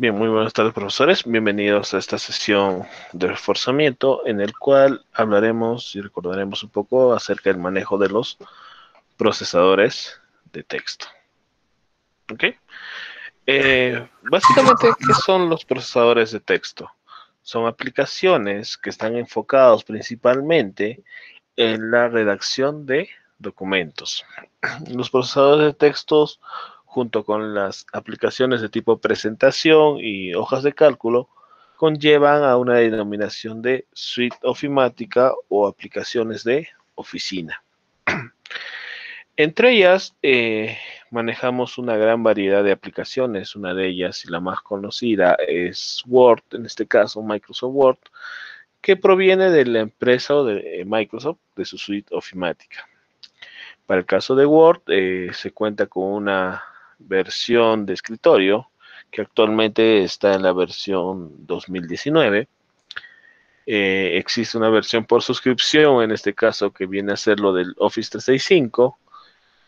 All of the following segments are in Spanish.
Bien, muy buenas tardes profesores. Bienvenidos a esta sesión de reforzamiento en el cual hablaremos y recordaremos un poco acerca del manejo de los procesadores de texto. ¿Ok? Eh, básicamente, ¿qué son los procesadores de texto? Son aplicaciones que están enfocados principalmente en la redacción de documentos. Los procesadores de textos junto con las aplicaciones de tipo presentación y hojas de cálculo, conllevan a una denominación de suite ofimática o aplicaciones de oficina. Entre ellas eh, manejamos una gran variedad de aplicaciones. Una de ellas y la más conocida es Word, en este caso Microsoft Word, que proviene de la empresa de Microsoft, de su suite ofimática. Para el caso de Word, eh, se cuenta con una versión de escritorio, que actualmente está en la versión 2019. Eh, existe una versión por suscripción, en este caso, que viene a ser lo del Office 365.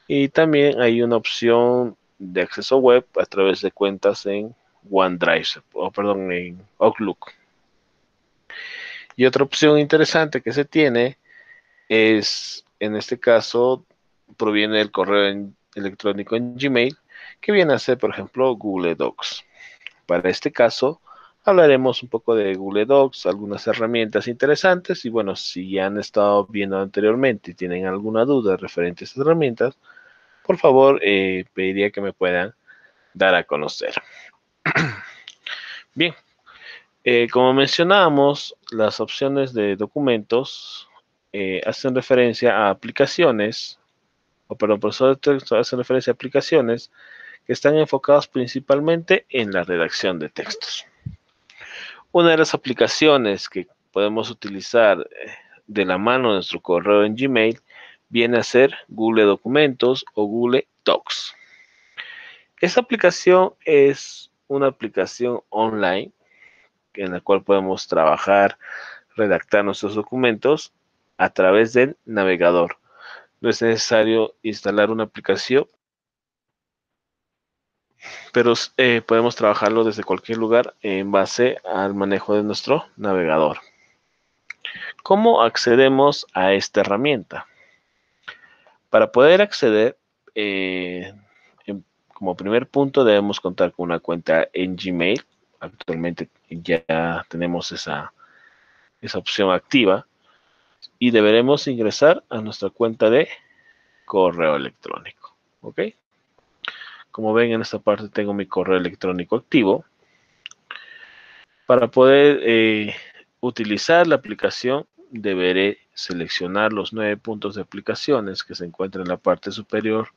Y también hay una opción de acceso web a través de cuentas en OneDrive, o perdón, en Outlook. Y otra opción interesante que se tiene es, en este caso, proviene del correo electrónico en Gmail, que viene a ser, por ejemplo, Google Docs. Para este caso, hablaremos un poco de Google Docs, algunas herramientas interesantes y bueno, si ya han estado viendo anteriormente y tienen alguna duda referente a estas herramientas, por favor, eh, pediría que me puedan dar a conocer. Bien, eh, como mencionábamos, las opciones de documentos eh, hacen referencia a aplicaciones, o perdón, de texto hacen referencia a aplicaciones que están enfocados principalmente en la redacción de textos. Una de las aplicaciones que podemos utilizar eh, de la mano de nuestro correo en Gmail viene a ser Google Documentos o Google Docs. Esta aplicación es una aplicación online en la cual podemos trabajar, redactar nuestros documentos a través del navegador. No es necesario instalar una aplicación pero eh, podemos trabajarlo desde cualquier lugar en base al manejo de nuestro navegador. ¿Cómo accedemos a esta herramienta? Para poder acceder, eh, como primer punto debemos contar con una cuenta en Gmail. Actualmente ya tenemos esa, esa opción activa y deberemos ingresar a nuestra cuenta de correo electrónico. ¿Ok? Como ven en esta parte tengo mi correo electrónico activo. Para poder eh, utilizar la aplicación deberé seleccionar los nueve puntos de aplicaciones que se encuentran en la parte superior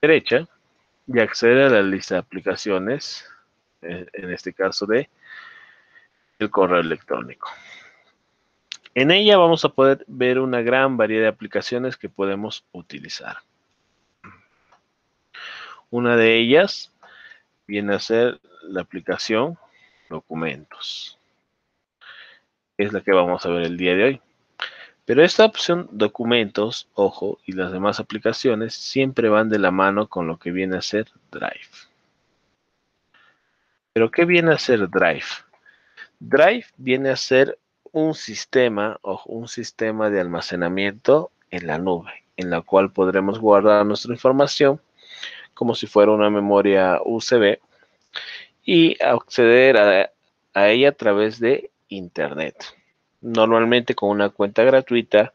derecha y acceder a la lista de aplicaciones, eh, en este caso de el correo electrónico. En ella vamos a poder ver una gran variedad de aplicaciones que podemos utilizar. Una de ellas viene a ser la aplicación documentos. Es la que vamos a ver el día de hoy. Pero esta opción documentos, ojo, y las demás aplicaciones siempre van de la mano con lo que viene a ser Drive. ¿Pero qué viene a ser Drive? Drive viene a ser un sistema o un sistema de almacenamiento en la nube, en la cual podremos guardar nuestra información como si fuera una memoria USB y acceder a, ella a través de Internet. Normalmente con una cuenta gratuita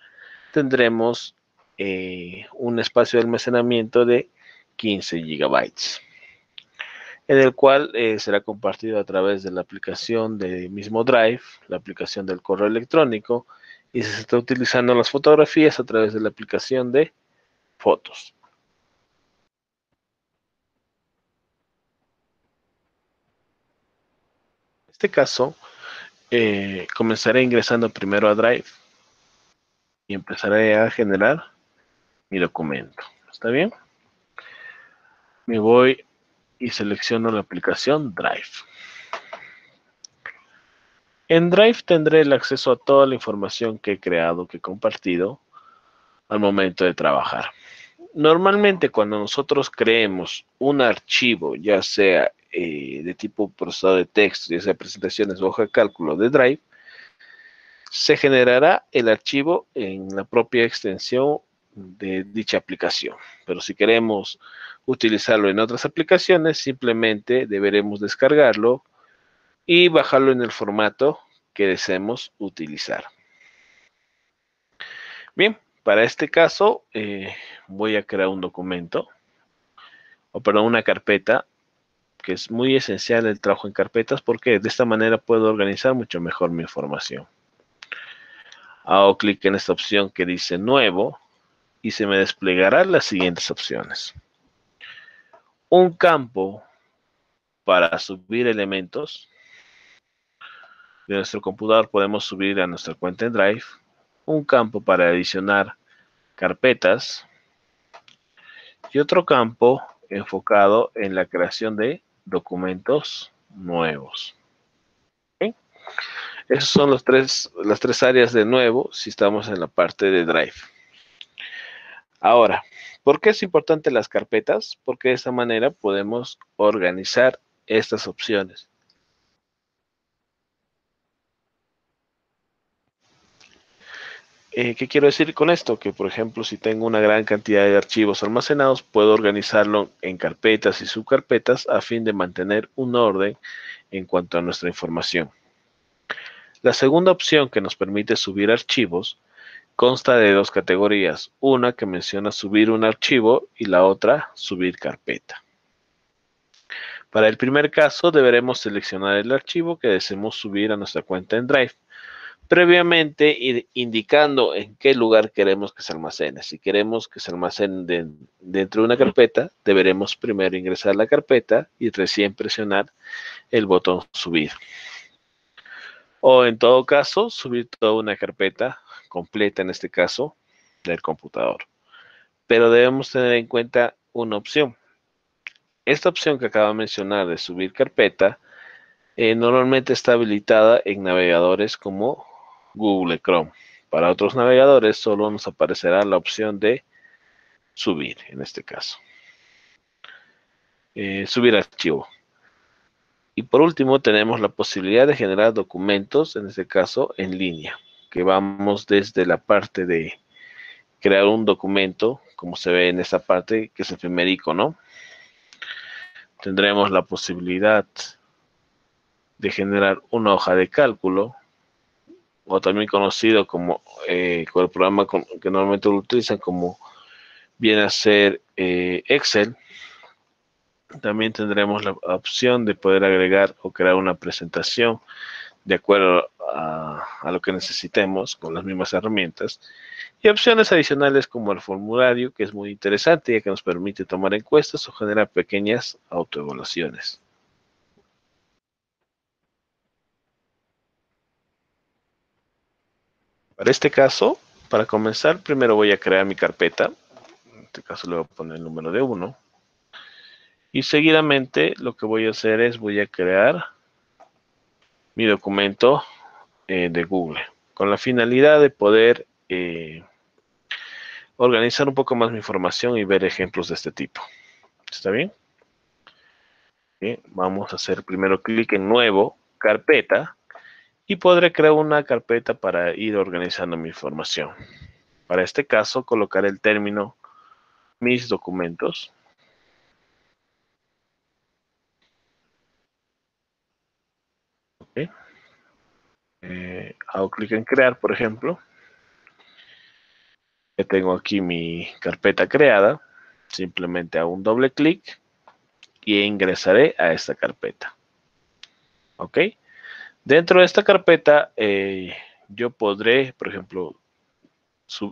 tendremos eh, un espacio de almacenamiento de 15 gigabytes en el cual eh, será compartido a través de la aplicación de mismo Drive, la aplicación del correo electrónico, y se está utilizando las fotografías a través de la aplicación de fotos. Este caso, eh, comenzaré ingresando primero a Drive y empezaré a generar mi documento. ¿Está bien? Me voy y selecciono la aplicación Drive. En Drive tendré el acceso a toda la información que he creado, que he compartido al momento de trabajar. Normalmente cuando nosotros creemos un archivo, ya sea eh, de tipo procesador de texto, ya sea presentaciones o hoja de cálculo de Drive, se generará el archivo en la propia extensión de dicha aplicación. Pero si queremos utilizarlo en otras aplicaciones, simplemente deberemos descargarlo y bajarlo en el formato que deseemos utilizar. Bien, para este caso eh, voy a crear un documento o perdón, una carpeta que es muy esencial el trabajo en carpetas porque de esta manera puedo organizar mucho mejor mi información. Hago clic en esta opción que dice nuevo y se me desplegarán las siguientes opciones. Un campo para subir elementos. De nuestro computador podemos subir a nuestra cuenta en Drive. Un campo para adicionar carpetas. Y otro campo enfocado en la creación de documentos nuevos. Esas son los tres, las tres áreas de nuevo si estamos en la parte de Drive. Ahora, ¿por qué es importante las carpetas? Porque de esta manera podemos organizar estas opciones. Eh, ¿Qué quiero decir con esto? Que, por ejemplo, si tengo una gran cantidad de archivos almacenados, puedo organizarlo en carpetas y subcarpetas a fin de mantener un orden en cuanto a nuestra información. La segunda opción que nos permite subir archivos consta de dos categorías, una que menciona subir un archivo y la otra subir carpeta. Para el primer caso deberemos seleccionar el archivo que deseemos subir a nuestra cuenta en Drive, previamente indicando en qué lugar queremos que se almacene. Si queremos que se almacene dentro de una carpeta, deberemos primero ingresar a la carpeta y recién presionar el botón subir. O en todo caso, subir toda una carpeta completa en este caso del computador. Pero debemos tener en cuenta una opción. Esta opción que acabo de mencionar de subir carpeta eh, normalmente está habilitada en navegadores como Google Chrome. Para otros navegadores solo nos aparecerá la opción de subir en este caso. Eh, subir archivo. Y por último tenemos la posibilidad de generar documentos, en este caso en línea que vamos desde la parte de crear un documento, como se ve en esta parte, que es el primer icono. Tendremos la posibilidad de generar una hoja de cálculo, o también conocido como eh, con el programa que normalmente lo utilizan como viene a ser eh, Excel. También tendremos la opción de poder agregar o crear una presentación de acuerdo a, lo que necesitemos con las mismas herramientas. Y opciones adicionales como el formulario, que es muy interesante ya que nos permite tomar encuestas o generar pequeñas autoevaluaciones. Para este caso, para comenzar, primero voy a crear mi carpeta. En este caso le voy a poner el número de 1. Y seguidamente lo que voy a hacer es voy a crear mi documento eh, de Google con la finalidad de poder eh, organizar un poco más mi información y ver ejemplos de este tipo. ¿Está bien? Vamos a hacer primero clic en nuevo, carpeta, y podré crear una carpeta para ir organizando mi información. Para este caso, colocaré el término mis documentos. Eh, hago clic en crear, por ejemplo. Ya tengo aquí mi carpeta creada. Simplemente hago un doble clic y ingresaré a esta carpeta. ¿Ok? Dentro de esta carpeta eh, yo podré, por ejemplo,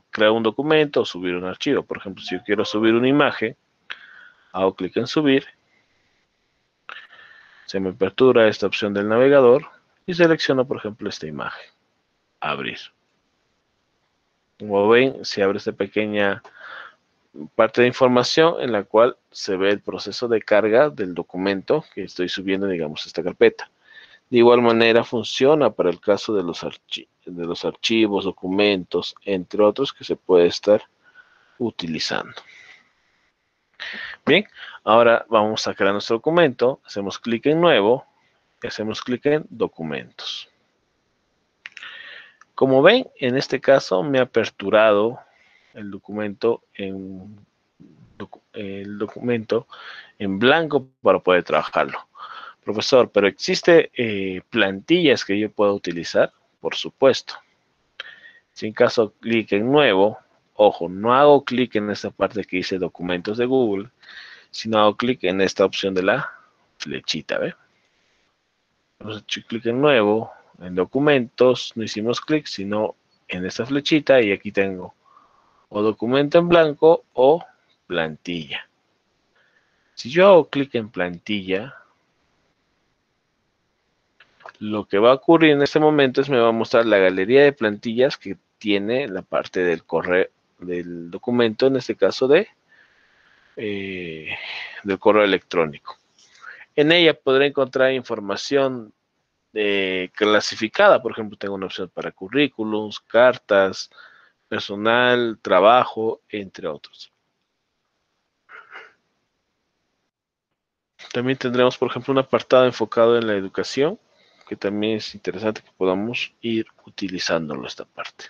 crear un documento o subir un archivo. Por ejemplo, si yo quiero subir una imagen, hago clic en subir se me apertura esta opción del navegador y selecciono, por ejemplo, esta imagen. Abrir. Como ven, se abre esta pequeña parte de información en la cual se ve el proceso de carga del documento que estoy subiendo, digamos, a esta carpeta. De igual manera funciona para el caso de los, de los archivos, documentos, entre otros, que se puede estar utilizando. Bien, ahora vamos a crear nuestro documento, hacemos clic en nuevo y hacemos clic en documentos. Como ven, en este caso me ha aperturado el documento en, el documento en blanco para poder trabajarlo. Profesor, ¿pero existe eh, plantillas que yo pueda utilizar? Por supuesto. Si en caso clic en nuevo, ojo, no hago clic en esta parte que dice documentos de Google, sino hago clic en esta opción de la flechita, ¿ve? Vamos a clic en nuevo, en documentos, no hicimos clic, sino en esta flechita y aquí tengo o documento en blanco o plantilla. Si yo hago clic en plantilla, lo que va a ocurrir en este momento es me va a mostrar la galería de plantillas que tiene la parte del correo del documento, en este caso de eh, del correo electrónico. En ella podré encontrar información eh, clasificada, por ejemplo, tengo una opción para currículums, cartas, personal, trabajo, entre otros. También tendremos, por ejemplo, un apartado enfocado en la educación, que también es interesante que podamos ir utilizándolo esta parte.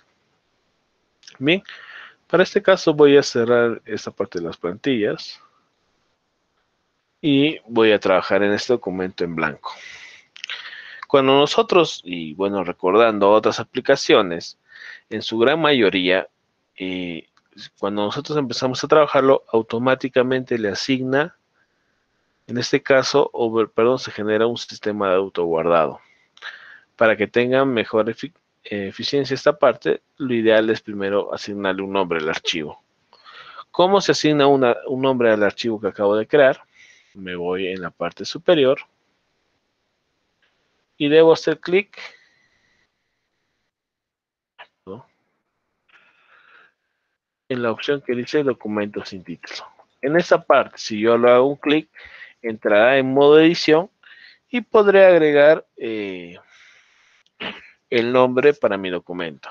Bien, para este caso voy a cerrar esta parte de las plantillas y voy a trabajar en este documento en blanco. Cuando nosotros, y bueno, recordando otras aplicaciones, en su gran mayoría, eh, cuando nosotros empezamos a trabajarlo, automáticamente le asigna, en este caso, perdón, se genera un sistema de autoguardado. Para que tengan mejor eficiencia esta parte, lo ideal es primero asignarle un nombre al archivo. ¿Cómo se asigna un nombre al archivo que acabo de crear? Me voy en la parte superior y debo hacer clic en la opción que dice documento sin título. En esta parte, si yo lo hago un clic, entrará en modo edición y podré agregar eh, el nombre para mi documento.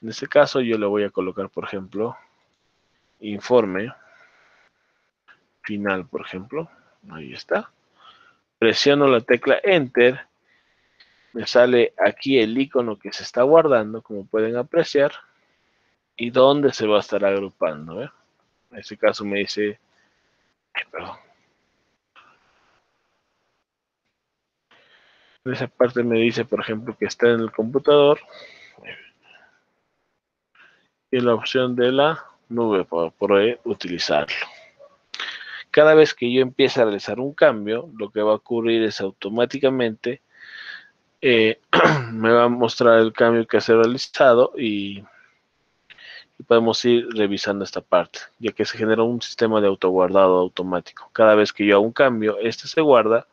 En este caso yo le voy a colocar, por ejemplo, informe final, por ejemplo. Ahí está. Presiono la tecla Enter me sale aquí el icono que se está guardando, como pueden apreciar, y dónde se va a estar agrupando. En este caso me dice, perdón. En esa parte me dice, por ejemplo, que está en el computador y la opción de la nube para poder utilizarlo. Cada vez que yo empiece a realizar un cambio, lo que va a ocurrir es automáticamente eh, me va a mostrar el cambio que se ha realizado y, podemos ir revisando esta parte, ya que se genera un sistema de autoguardado automático. Cada vez que yo hago un cambio, este se guarda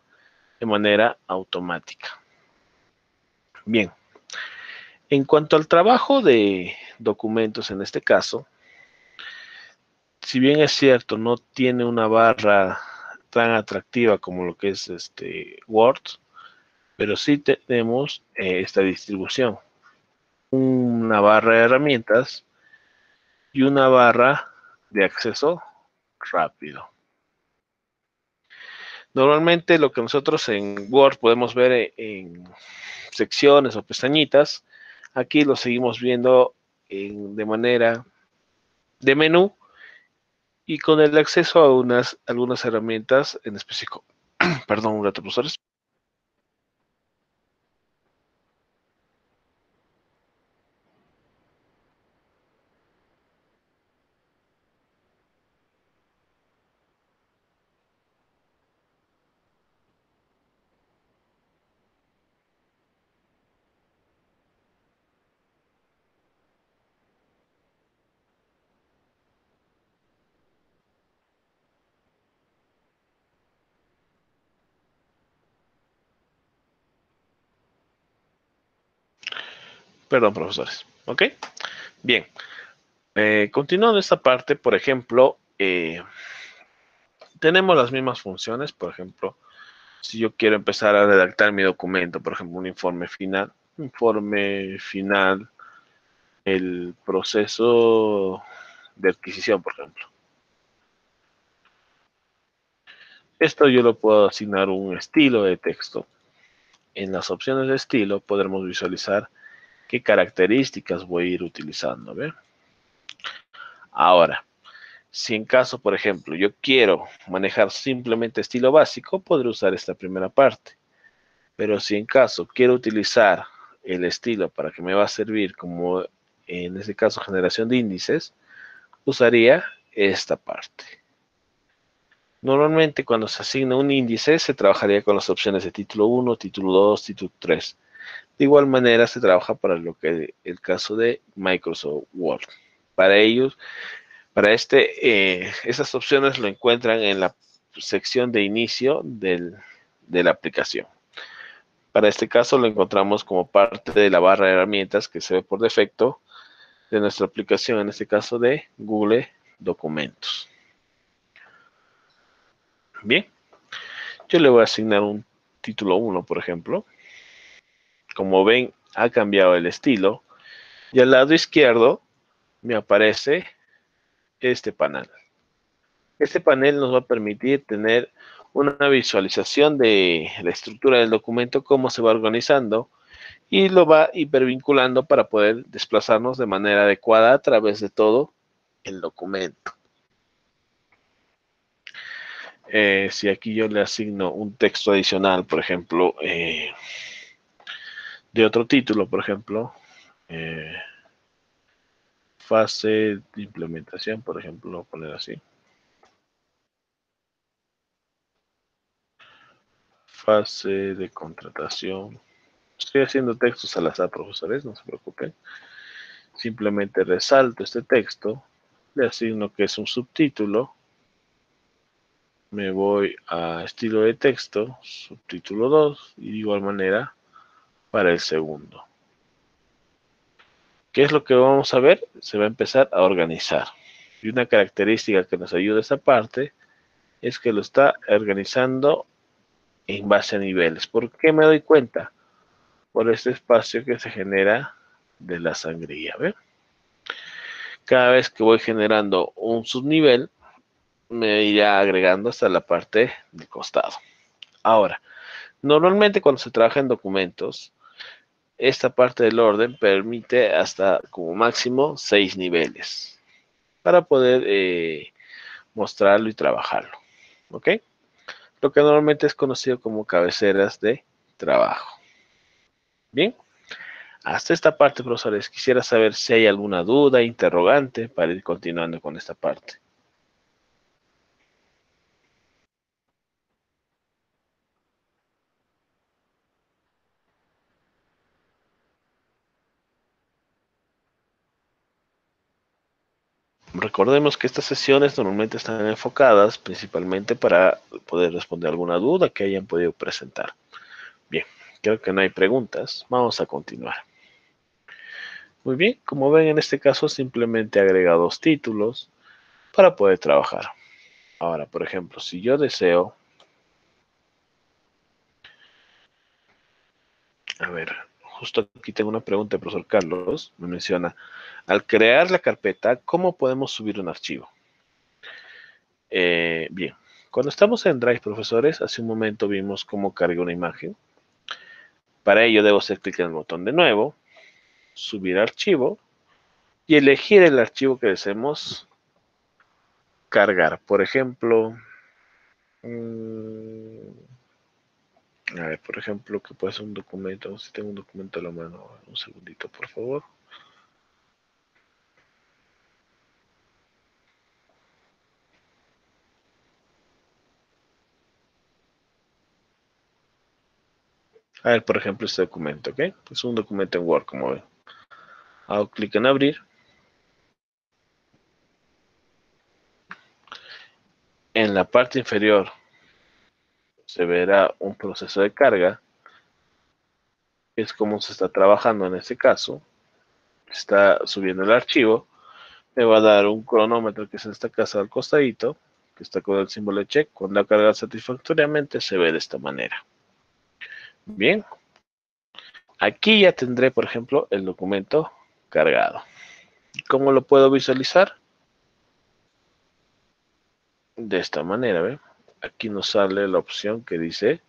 de manera automática. Bien, en cuanto al trabajo de documentos en este caso, si bien es cierto, no tiene una barra tan atractiva como lo que es este Word, pero sí tenemos eh, esta distribución. Una barra de herramientas y una barra de acceso rápido. Normalmente lo que nosotros en Word podemos ver en secciones o pestañitas, aquí lo seguimos viendo de manera de menú y con el acceso a unas, algunas herramientas en específico. Perdón, un profesores. Perdón, profesores. ¿Ok? Bien. Eh, continuando esta parte, por ejemplo, eh, tenemos las mismas funciones. Por ejemplo, si yo quiero empezar a redactar mi documento, por ejemplo, un informe final, informe final, el proceso de adquisición, por ejemplo. Esto yo lo puedo asignar un estilo de texto. En las opciones de estilo podremos visualizar qué características voy a ir utilizando. Ahora, si en caso, por ejemplo, yo quiero manejar simplemente estilo básico, podré usar esta primera parte. Pero si en caso quiero utilizar el estilo para que me va a servir como, en este caso, generación de índices, usaría esta parte. Normalmente cuando se asigna un índice se trabajaría con las opciones de título 1, título 2, título 3. De igual manera se trabaja para lo que el caso de Microsoft Word. Para ellos, para este, eh, esas opciones lo encuentran en la sección de inicio de la aplicación. Para este caso lo encontramos como parte de la barra de herramientas que se ve por defecto de nuestra aplicación, en este caso de Google Documentos. Bien, yo le voy a asignar un título 1, por ejemplo. Como ven, ha cambiado el estilo. Y al lado izquierdo me aparece este panel. Este panel nos va a permitir tener una visualización de la estructura del documento, cómo se va organizando y lo va hipervinculando para poder desplazarnos de manera adecuada a través de todo el documento. Eh, si aquí yo le asigno un texto adicional, por ejemplo, eh, de otro título, por ejemplo, eh, fase de implementación, por ejemplo, lo poner así. Fase de contratación. Estoy haciendo textos al azar, profesores, no se preocupen. Simplemente resalto este texto, le asigno que es un subtítulo me voy a estilo de texto, subtítulo 2, y de igual manera para el segundo. ¿Qué es lo que vamos a ver? Se va a empezar a organizar. Y una característica que nos ayuda a esta parte es que lo está organizando en base a niveles. ¿Por qué me doy cuenta? Por este espacio que se genera de la sangría. Cada vez que voy generando un subnivel, me irá agregando hasta la parte del costado. Ahora, normalmente cuando se trabaja en documentos, esta parte del orden permite hasta como máximo seis niveles para poder eh, mostrarlo y trabajarlo. ¿Ok? Lo que normalmente es conocido como cabeceras de trabajo. Bien. Hasta esta parte, profesores, quisiera saber si hay alguna duda, interrogante, para ir continuando con esta parte. Recordemos que estas sesiones normalmente están enfocadas principalmente para poder responder alguna duda que hayan podido presentar. Bien, creo que no hay preguntas. Vamos a continuar. Muy bien, como ven en este caso simplemente agrega dos títulos para poder trabajar. Ahora, por ejemplo, si yo deseo... A ver, justo aquí tengo una pregunta profesor Carlos. Me menciona, al crear la carpeta, ¿cómo podemos subir un archivo? Eh, bien, cuando estamos en Drive, profesores, hace un momento vimos cómo cargar una imagen. Para ello debo hacer clic en el botón de nuevo, subir archivo y elegir el archivo que deseemos cargar. Por ejemplo, mm, a ver, por ejemplo, que puede ser un documento. Si tengo un documento a la mano, un segundito, por favor. A ver, por ejemplo, este documento, ¿ok? Es un documento en Word, como ven. Hago clic en abrir. En la parte inferior se verá un proceso de carga. Es como se está trabajando en este caso. Está subiendo el archivo. Me va a dar un cronómetro que es esta casa al costadito, que está con el símbolo de check. Cuando carga satisfactoriamente se ve de esta manera. Bien. Aquí ya tendré, por ejemplo, el documento cargado. ¿Cómo lo puedo visualizar? De esta manera, ¿ve? Aquí nos sale la opción que dice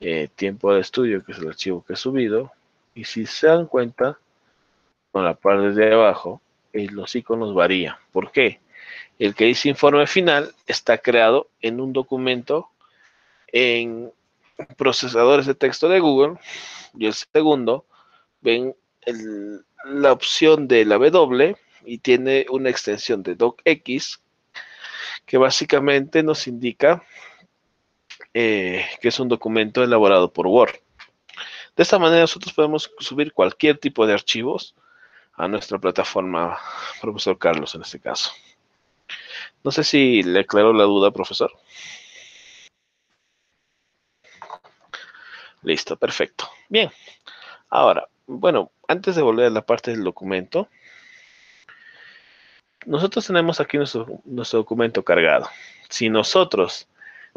eh, tiempo de estudio, que es el archivo que he subido. Y si se dan cuenta, con la parte de abajo, eh, los iconos varían. ¿Por qué? El que dice informe final está creado en un documento en procesadores de texto de Google. Y el segundo, ven la opción de la W y tiene una extensión de docx que básicamente nos indica eh, que es un documento elaborado por Word. De esta manera nosotros podemos subir cualquier tipo de archivos a nuestra plataforma, profesor Carlos, en este caso. No sé si le aclaró la duda, profesor. Listo, perfecto. Bien. Ahora, bueno, antes de volver a la parte del documento, nosotros tenemos aquí nuestro, documento cargado. Si nosotros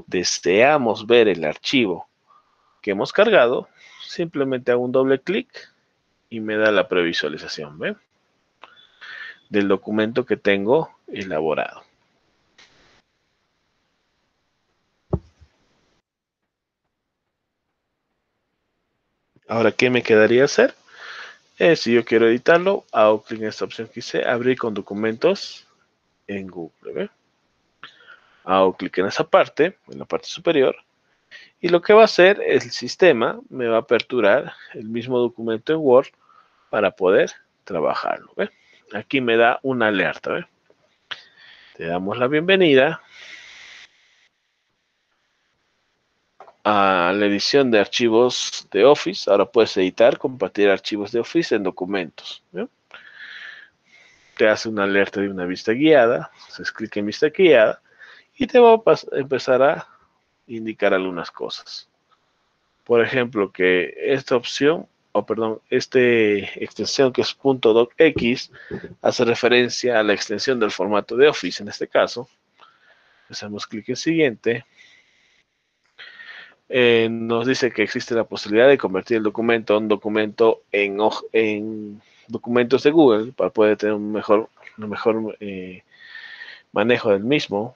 deseamos ver el archivo que hemos cargado, simplemente hago un doble clic y me da la previsualización del documento que tengo elaborado. Ahora, ¿qué me quedaría hacer? Eh, si yo quiero editarlo, hago clic en esta opción que dice abrir con documentos en Google. Hago clic en esa parte, en la parte superior, y lo que va a hacer el sistema me va a aperturar el mismo documento en Word para poder trabajarlo. Aquí me da una alerta. Te damos la bienvenida a la edición de archivos de Office. Ahora puedes editar, compartir archivos de Office en documentos. Te hace una alerta de una vista guiada. Se clic en vista guiada y te va a empezar a indicar algunas cosas. Por ejemplo, que esta opción, o perdón, esta extensión que es .docx hace referencia a la extensión del formato de Office en este caso. Hacemos clic en siguiente. Eh, nos dice que existe la posibilidad de convertir el documento un documento en, en documentos de Google para poder tener un mejor, un mejor eh, manejo del mismo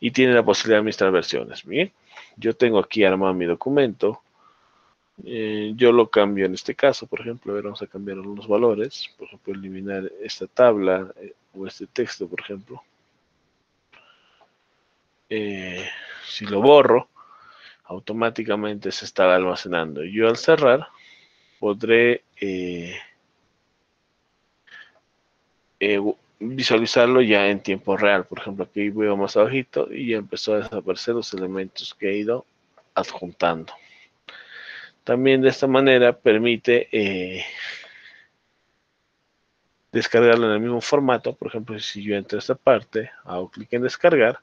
y tiene la posibilidad de administrar versiones. Bien, yo tengo aquí armado mi documento. Eh, yo lo cambio en este caso, por ejemplo, a ver, vamos a cambiar algunos valores. Por ejemplo, eliminar esta tabla eh, o este texto, por ejemplo. Eh, si lo borro, automáticamente se está almacenando. Yo al cerrar, podré visualizarlo ya en tiempo real. Por ejemplo, aquí veo más abajito y ya empezó a desaparecer los elementos que he ido adjuntando. También de esta manera permite eh, descargarlo en el mismo formato. Por ejemplo, si yo entro a esta parte, hago clic en descargar,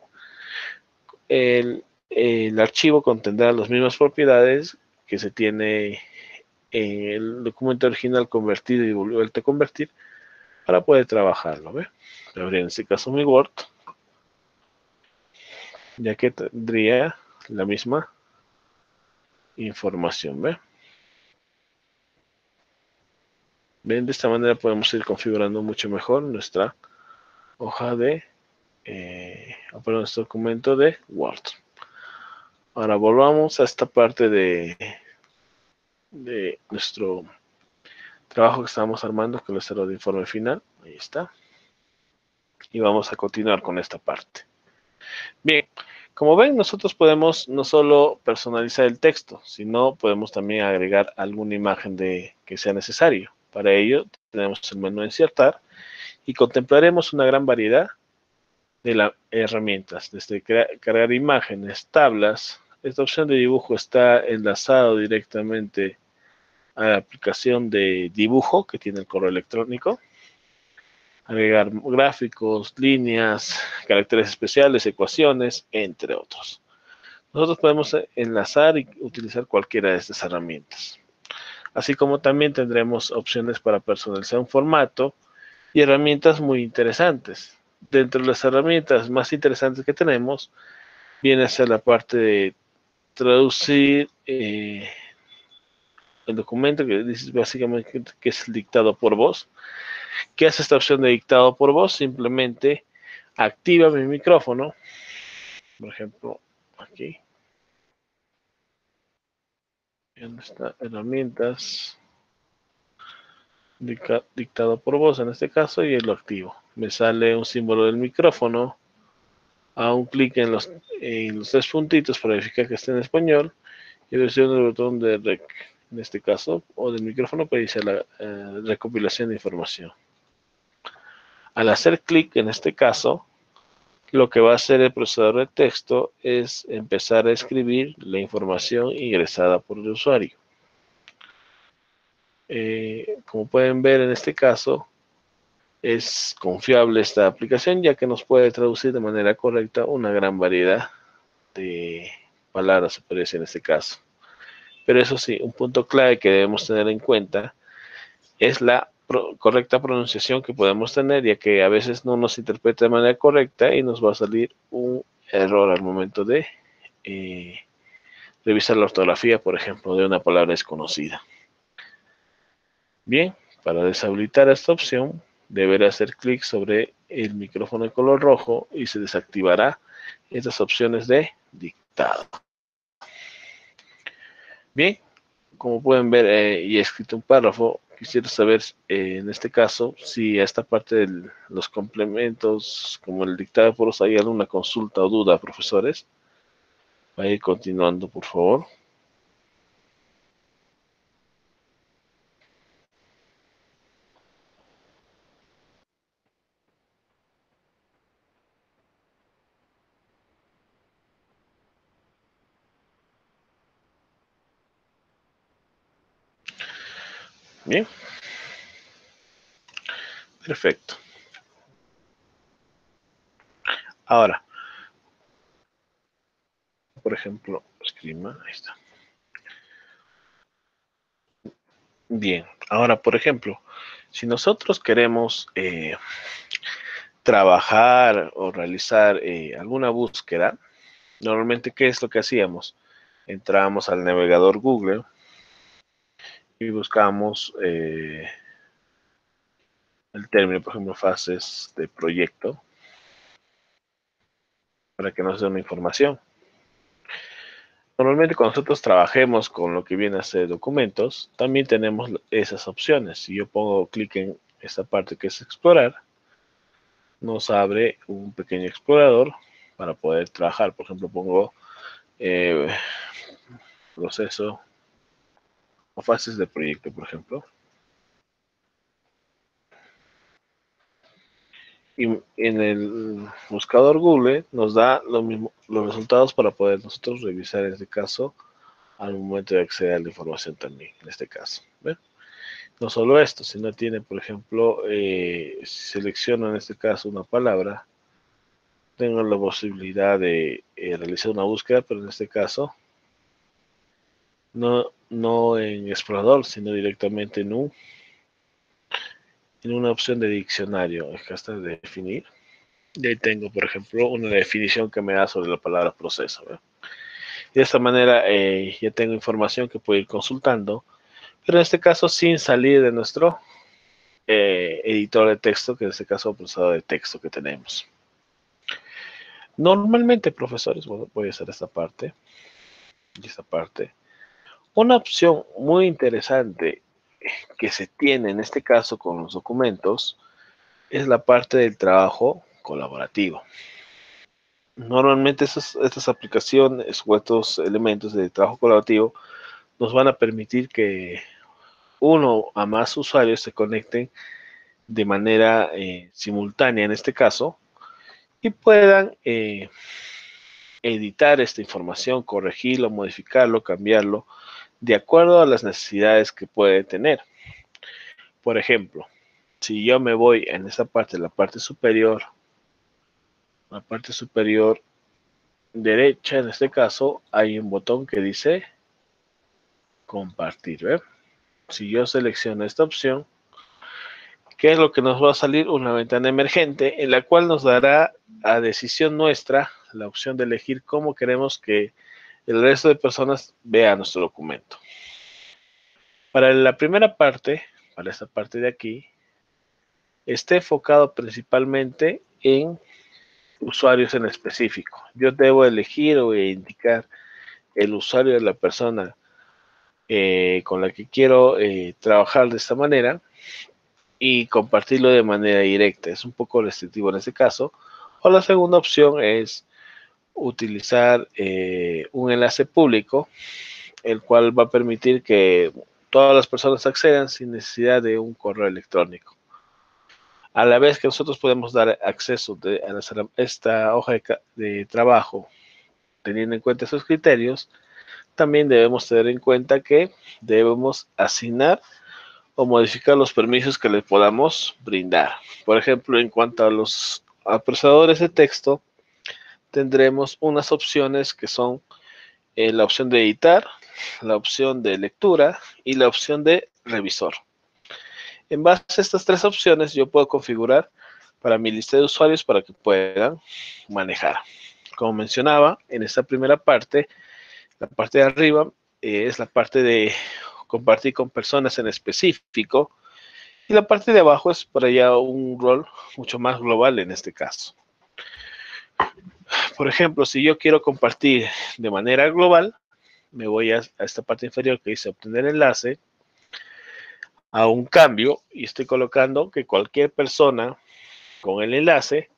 el, el archivo contendrá las mismas propiedades que se tiene en el documento original convertido y vuelto a convertir, para poder trabajarlo. ¿ve? Abrir en este caso mi Word, ya que tendría la misma información. ¿ve? Bien, de esta manera podemos ir configurando mucho mejor nuestra hoja de, eh, nuestro documento de Word. Ahora volvamos a esta parte de, de nuestro trabajo que estamos armando, que es el informe final. Ahí está. Y vamos a continuar con esta parte. Bien, como ven, nosotros podemos no solo personalizar el texto, sino podemos también agregar alguna imagen de, que sea necesario. Para ello, tenemos el menú insertar y contemplaremos una gran variedad de las herramientas, desde cargar imágenes, tablas. Esta opción de dibujo está enlazado directamente a la aplicación de dibujo que tiene el correo electrónico, agregar gráficos, líneas, caracteres especiales, ecuaciones, entre otros. Nosotros podemos enlazar y utilizar cualquiera de estas herramientas. Así como también tendremos opciones para personalizar un formato y herramientas muy interesantes. Dentro de las herramientas más interesantes que tenemos, viene a ser la parte de traducir eh, el documento que dice básicamente que es dictado por voz. ¿Qué hace esta opción de dictado por voz? Simplemente activa mi micrófono por ejemplo, aquí. ¿Dónde está? Herramientas. dictado por voz en este caso y lo activo. Me sale un símbolo del micrófono. A un clic en los, en los tres puntitos para verificar que esté en español. Y presiono el botón de rec, en este caso, o del micrófono para iniciar la eh, recopilación de información. Al hacer clic en este caso, lo que va a hacer el procesador de texto es empezar a escribir la información ingresada por el usuario. Eh, como pueden ver en este caso, es confiable esta aplicación ya que nos puede traducir de manera correcta una gran variedad de palabras, se en este caso. Pero eso sí, un punto clave que debemos tener en cuenta es la correcta pronunciación que podemos tener, ya que a veces no nos interpreta de manera correcta y nos va a salir un error al momento de eh, revisar la ortografía, por ejemplo, de una palabra desconocida. Bien, para deshabilitar esta opción, deberá hacer clic sobre el micrófono de color rojo y se desactivará estas opciones de dictado. Bien, como pueden ver, eh, y he escrito un párrafo quisiera saber eh, en este caso si a esta parte de los complementos, como el dictado por los hay alguna consulta o duda, profesores. Va a ir continuando, por favor. Bien. Perfecto. Ahora, por ejemplo, escrima, ahí está. Bien, ahora, por ejemplo, si nosotros queremos eh, trabajar o realizar eh, alguna búsqueda, normalmente, ¿qué es lo que hacíamos? Entramos al navegador Google, y buscamos eh, el término, por ejemplo, fases de proyecto, para que nos dé una información. Normalmente cuando nosotros trabajemos con lo que viene a ser documentos, también tenemos esas opciones. Si yo pongo clic en esta parte que es explorar, nos abre un pequeño explorador para poder trabajar. Por ejemplo, pongo eh, proceso o fases de proyecto, por ejemplo. Y en el buscador Google nos da lo mismo, los resultados para poder nosotros revisar este caso al momento de acceder a la información también, en este caso. No solo esto, sino tiene, por ejemplo, eh, selecciono en este caso una palabra, tengo la posibilidad de eh, realizar una búsqueda, pero en este caso no, no en explorador, sino directamente en un en una opción de diccionario. Está de definir. Y ahí tengo, por ejemplo, una definición que me da sobre la palabra proceso. De esta manera eh, ya tengo información que puedo ir consultando, pero en este caso sin salir de nuestro eh, editor de texto, que en este caso procesador de texto que tenemos. Normalmente, profesores, voy a hacer esta parte esta parte. Una opción muy interesante que se tiene en este caso con los documentos es la parte del trabajo colaborativo. Normalmente estas aplicaciones o estos elementos de trabajo colaborativo nos van a permitir que uno a más usuarios se conecten de manera eh, simultánea en este caso y puedan eh, editar esta información, corregirlo, modificarlo, cambiarlo de acuerdo a las necesidades que puede tener. Por ejemplo, si yo me voy en esta parte, la parte superior, la parte superior derecha, en este caso, hay un botón que dice compartir. Si yo selecciono esta opción, ¿qué es lo que nos va a salir? Una ventana emergente en la cual nos dará a decisión nuestra la opción de elegir cómo queremos que el resto de personas vea nuestro documento. Para la primera parte, para esta parte de aquí, esté enfocado principalmente en usuarios en específico. Yo debo elegir o indicar el usuario de la persona eh, con la que quiero eh, trabajar de esta manera y compartirlo de manera directa. Es un poco restrictivo en este caso. O la segunda opción es utilizar eh, un enlace público, el cual va a permitir que todas las personas accedan sin necesidad de un correo electrónico. A la vez que nosotros podemos dar acceso a esta hoja de, trabajo teniendo en cuenta esos criterios, también debemos tener en cuenta que debemos asignar o modificar los permisos que le podamos brindar. Por ejemplo, en cuanto a los apresadores de texto, tendremos unas opciones que son eh, la opción de editar, la opción de lectura y la opción de revisor. En base a estas tres opciones, yo puedo configurar para mi lista de usuarios para que puedan manejar. Como mencionaba, en esta primera parte, la parte de arriba eh, es la parte de compartir con personas en específico y la parte de abajo es para ya un rol mucho más global en este caso. Por ejemplo, si yo quiero compartir de manera global, me voy a, esta parte inferior que dice obtener enlace, a un cambio y estoy colocando que cualquier persona con el enlace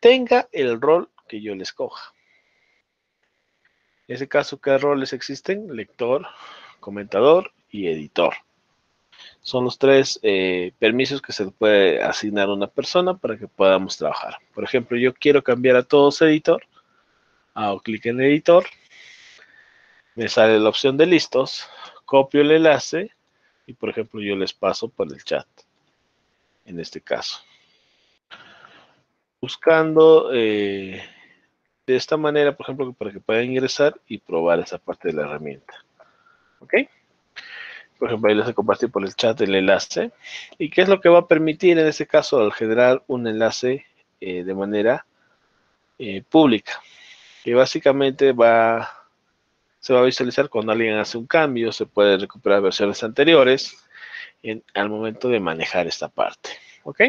tenga el rol que yo le escoja. En ese caso, ¿qué roles existen? Lector, comentador y editor. Son los tres eh, permisos que se puede asignar a una persona para que podamos trabajar. Por ejemplo, yo quiero cambiar a todos editor. Hago clic en editor. Me sale la opción de listos. Copio el enlace y por ejemplo yo les paso por el chat en este caso buscando eh, de esta manera por ejemplo para que puedan ingresar y probar esa parte de la herramienta ok por ejemplo ahí les voy compartir por el chat el enlace y qué es lo que va a permitir en este caso al generar un enlace eh, de manera eh, pública que básicamente va se va a visualizar cuando alguien hace un cambio, se puede recuperar versiones anteriores al momento de manejar esta parte. ¿Ok?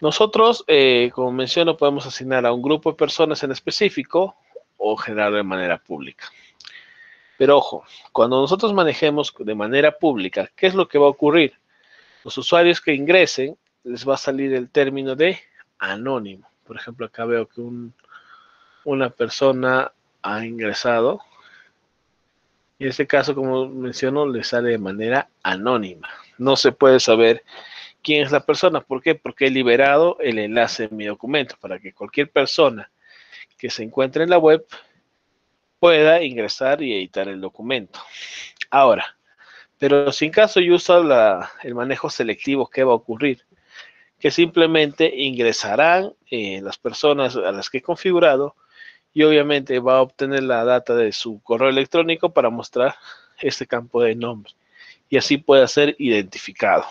Nosotros, eh, como menciono, podemos asignar a un grupo de personas en específico o generarlo de manera pública. Pero ojo, cuando nosotros manejemos de manera pública, ¿qué es lo que va a ocurrir? Los usuarios que ingresen, les va a salir el término de anónimo. Por ejemplo, acá veo que una persona ha ingresado. Y en este caso, como menciono, le sale de manera anónima. No se puede saber quién es la persona. ¿Por qué? Porque he liberado el enlace en mi documento para que cualquier persona que se encuentre en la web pueda ingresar y editar el documento. Ahora, pero si en caso yo uso el manejo selectivo, ¿qué va a ocurrir? Que simplemente ingresarán eh, las personas a las que he configurado y obviamente va a obtener la data de su correo electrónico para mostrar este campo de nombre y así puede ser identificado.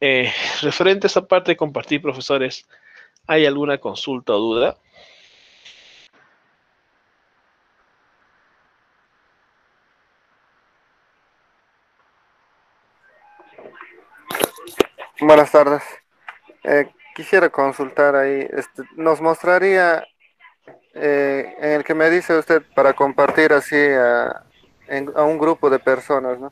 Eh, referente a esa parte de compartir profesores, ¿hay alguna consulta o duda? Buenas tardes. Eh, quisiera consultar ahí, este, nos mostraría eh, en el que me dice usted para compartir así a, un grupo de personas, ¿no?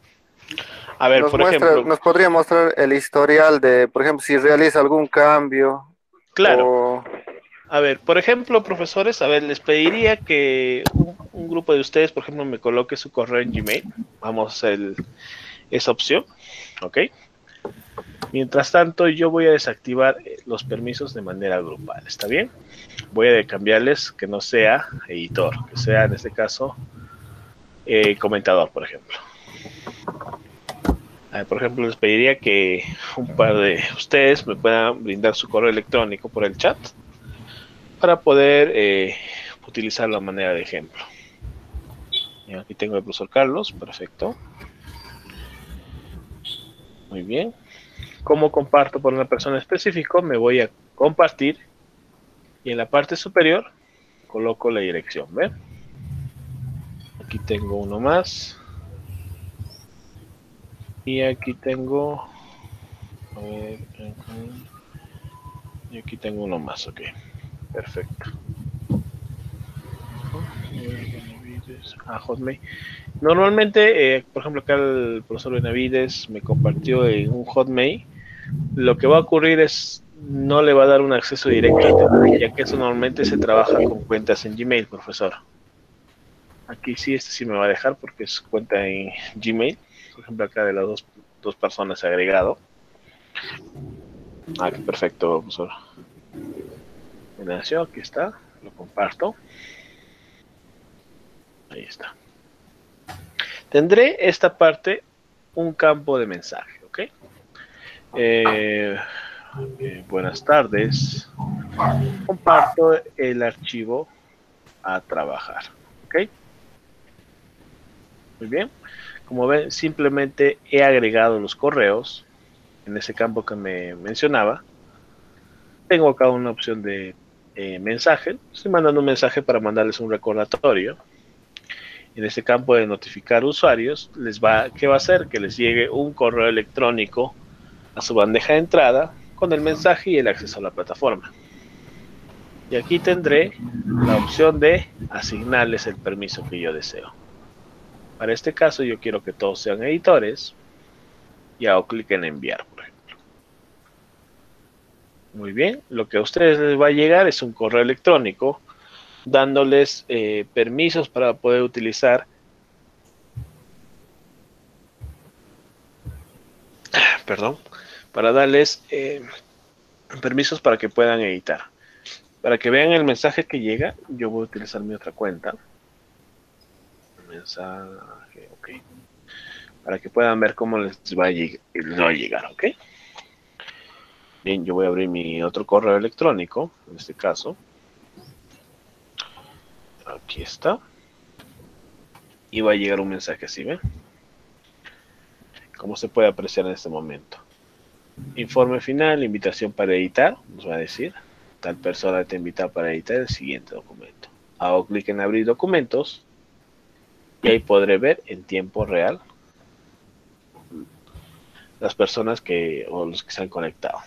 A ver, nos por ejemplo. Nos podría mostrar el historial de, por ejemplo, si realiza algún cambio. Claro. A ver, por ejemplo, profesores, a ver, les pediría que un, grupo de ustedes, por ejemplo, me coloque su correo en Gmail. Vamos a hacer esa opción, ¿ok? Mientras tanto, yo voy a desactivar eh, los permisos de manera grupal, ¿está bien? Voy a cambiarles que no sea editor, que sea en este caso eh, comentador, por ejemplo. por ejemplo, les pediría que un par de ustedes me puedan brindar su correo electrónico por el chat para poder eh, utilizarlo a manera de ejemplo. aquí tengo el profesor Carlos, perfecto. Muy bien como comparto por una persona específica, me voy a compartir y en la parte superior coloco la dirección. ¿Ven? Aquí tengo uno más. Y aquí tengo... A ver, Y aquí tengo uno más, ok. Perfecto. Ah, Hotmail. Normalmente, eh, por ejemplo, acá el profesor Benavides me compartió en un Hotmail. Lo que va a ocurrir es no le va a dar un acceso directo, ya que eso normalmente se trabaja con cuentas en Gmail, profesor. Aquí sí, este sí me va a dejar porque es cuenta en Gmail. Por ejemplo, acá de las dos, dos personas agregado. Ah, perfecto, profesor. Nació, aquí está, lo comparto. Ahí está. Tendré esta parte un campo de mensaje, ¿ok? Eh, buenas tardes. Comparto el archivo a trabajar, ¿ok? Muy bien. Como ven, simplemente he agregado los correos en ese campo que me mencionaba. Tengo acá una opción de eh, mensaje. Estoy mandando un mensaje para mandarles un recordatorio. En este campo de notificar usuarios, les va, ¿qué va a hacer? Que les llegue un correo electrónico a su bandeja de entrada con el mensaje y el acceso a la plataforma. Y aquí tendré la opción de asignarles el permiso que yo deseo. Para este caso yo quiero que todos sean editores y hago clic en enviar, por ejemplo. Muy bien, lo que a ustedes les va a llegar es un correo electrónico dándoles eh, permisos para poder utilizar perdón, para darles eh, permisos para que puedan editar. Para que vean el mensaje que llega, yo voy a utilizar mi otra cuenta mensaje, ok. Para que puedan ver cómo les va a, llegar, ok. Bien, yo voy a abrir mi otro correo electrónico, en este caso. Aquí está. Y va a llegar un mensaje así, ¿ven? Como se puede apreciar en este momento. Informe final, invitación para editar, nos va a decir. Tal persona te invita para editar el siguiente documento. Hago clic en abrir documentos y ahí podré ver en tiempo real las personas que o los que se han conectado.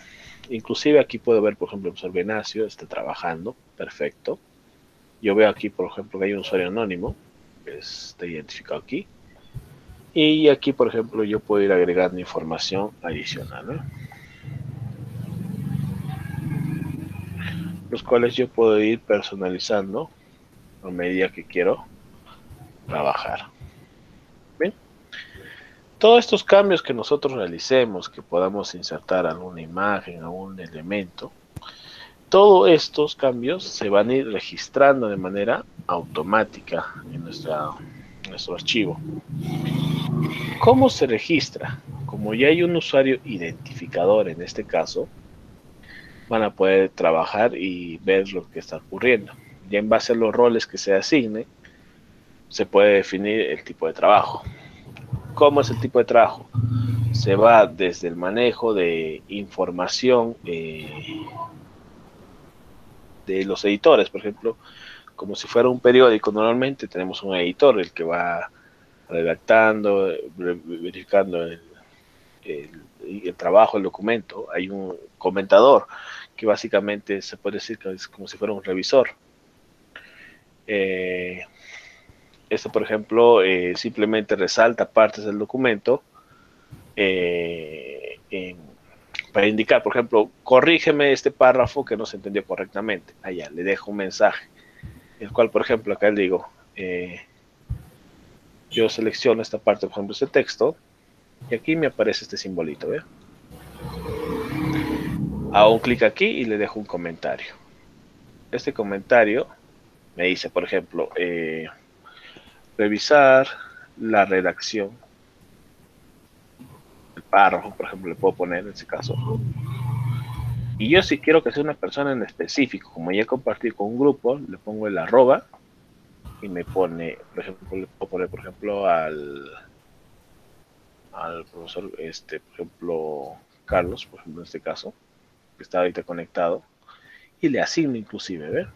Inclusive aquí puedo ver, por ejemplo, el profesor Benacio está trabajando, perfecto. Yo veo aquí, por ejemplo, que hay un usuario anónimo, que está identificado aquí. Y aquí, por ejemplo, yo puedo ir agregando información adicional. Los cuales yo puedo ir personalizando a medida que quiero trabajar. ¿Bien? Todos estos cambios que nosotros realicemos, que podamos insertar alguna imagen, algún elemento, todos estos cambios se van a ir registrando de manera automática en, nuestro archivo. ¿Cómo se registra? Como ya hay un usuario identificador en este caso, van a poder trabajar y ver lo que está ocurriendo. Ya en base a los roles que se asigne, se puede definir el tipo de trabajo. ¿Cómo es el tipo de trabajo? Se va desde el manejo de información eh, de los editores, por ejemplo, como si fuera un periódico, normalmente tenemos un editor, el que va redactando, verificando el, trabajo, el documento. Hay un comentador, que básicamente se puede decir que es como si fuera un revisor. Eh, esto, por ejemplo, eh, simplemente resalta partes del documento eh, para indicar, por ejemplo, corrígeme este párrafo que no se entendió correctamente. Allá, le dejo un mensaje, el cual, por ejemplo, acá le digo, eh, yo selecciono esta parte, por ejemplo, este texto, y aquí me aparece este simbolito, ¿ve? Hago un clic aquí y le dejo un comentario. Este comentario me dice, por ejemplo, eh, revisar la redacción. Párrafo, por ejemplo, le puedo poner en ese caso. Y yo si quiero que sea una persona en específico, como ya compartí con un grupo, le pongo el arroba y me pone, por ejemplo, le puedo poner, por ejemplo, al al profesor, este, por ejemplo, Carlos, por ejemplo, en este caso, que está ahorita conectado, y le asigno inclusive, ¿ver?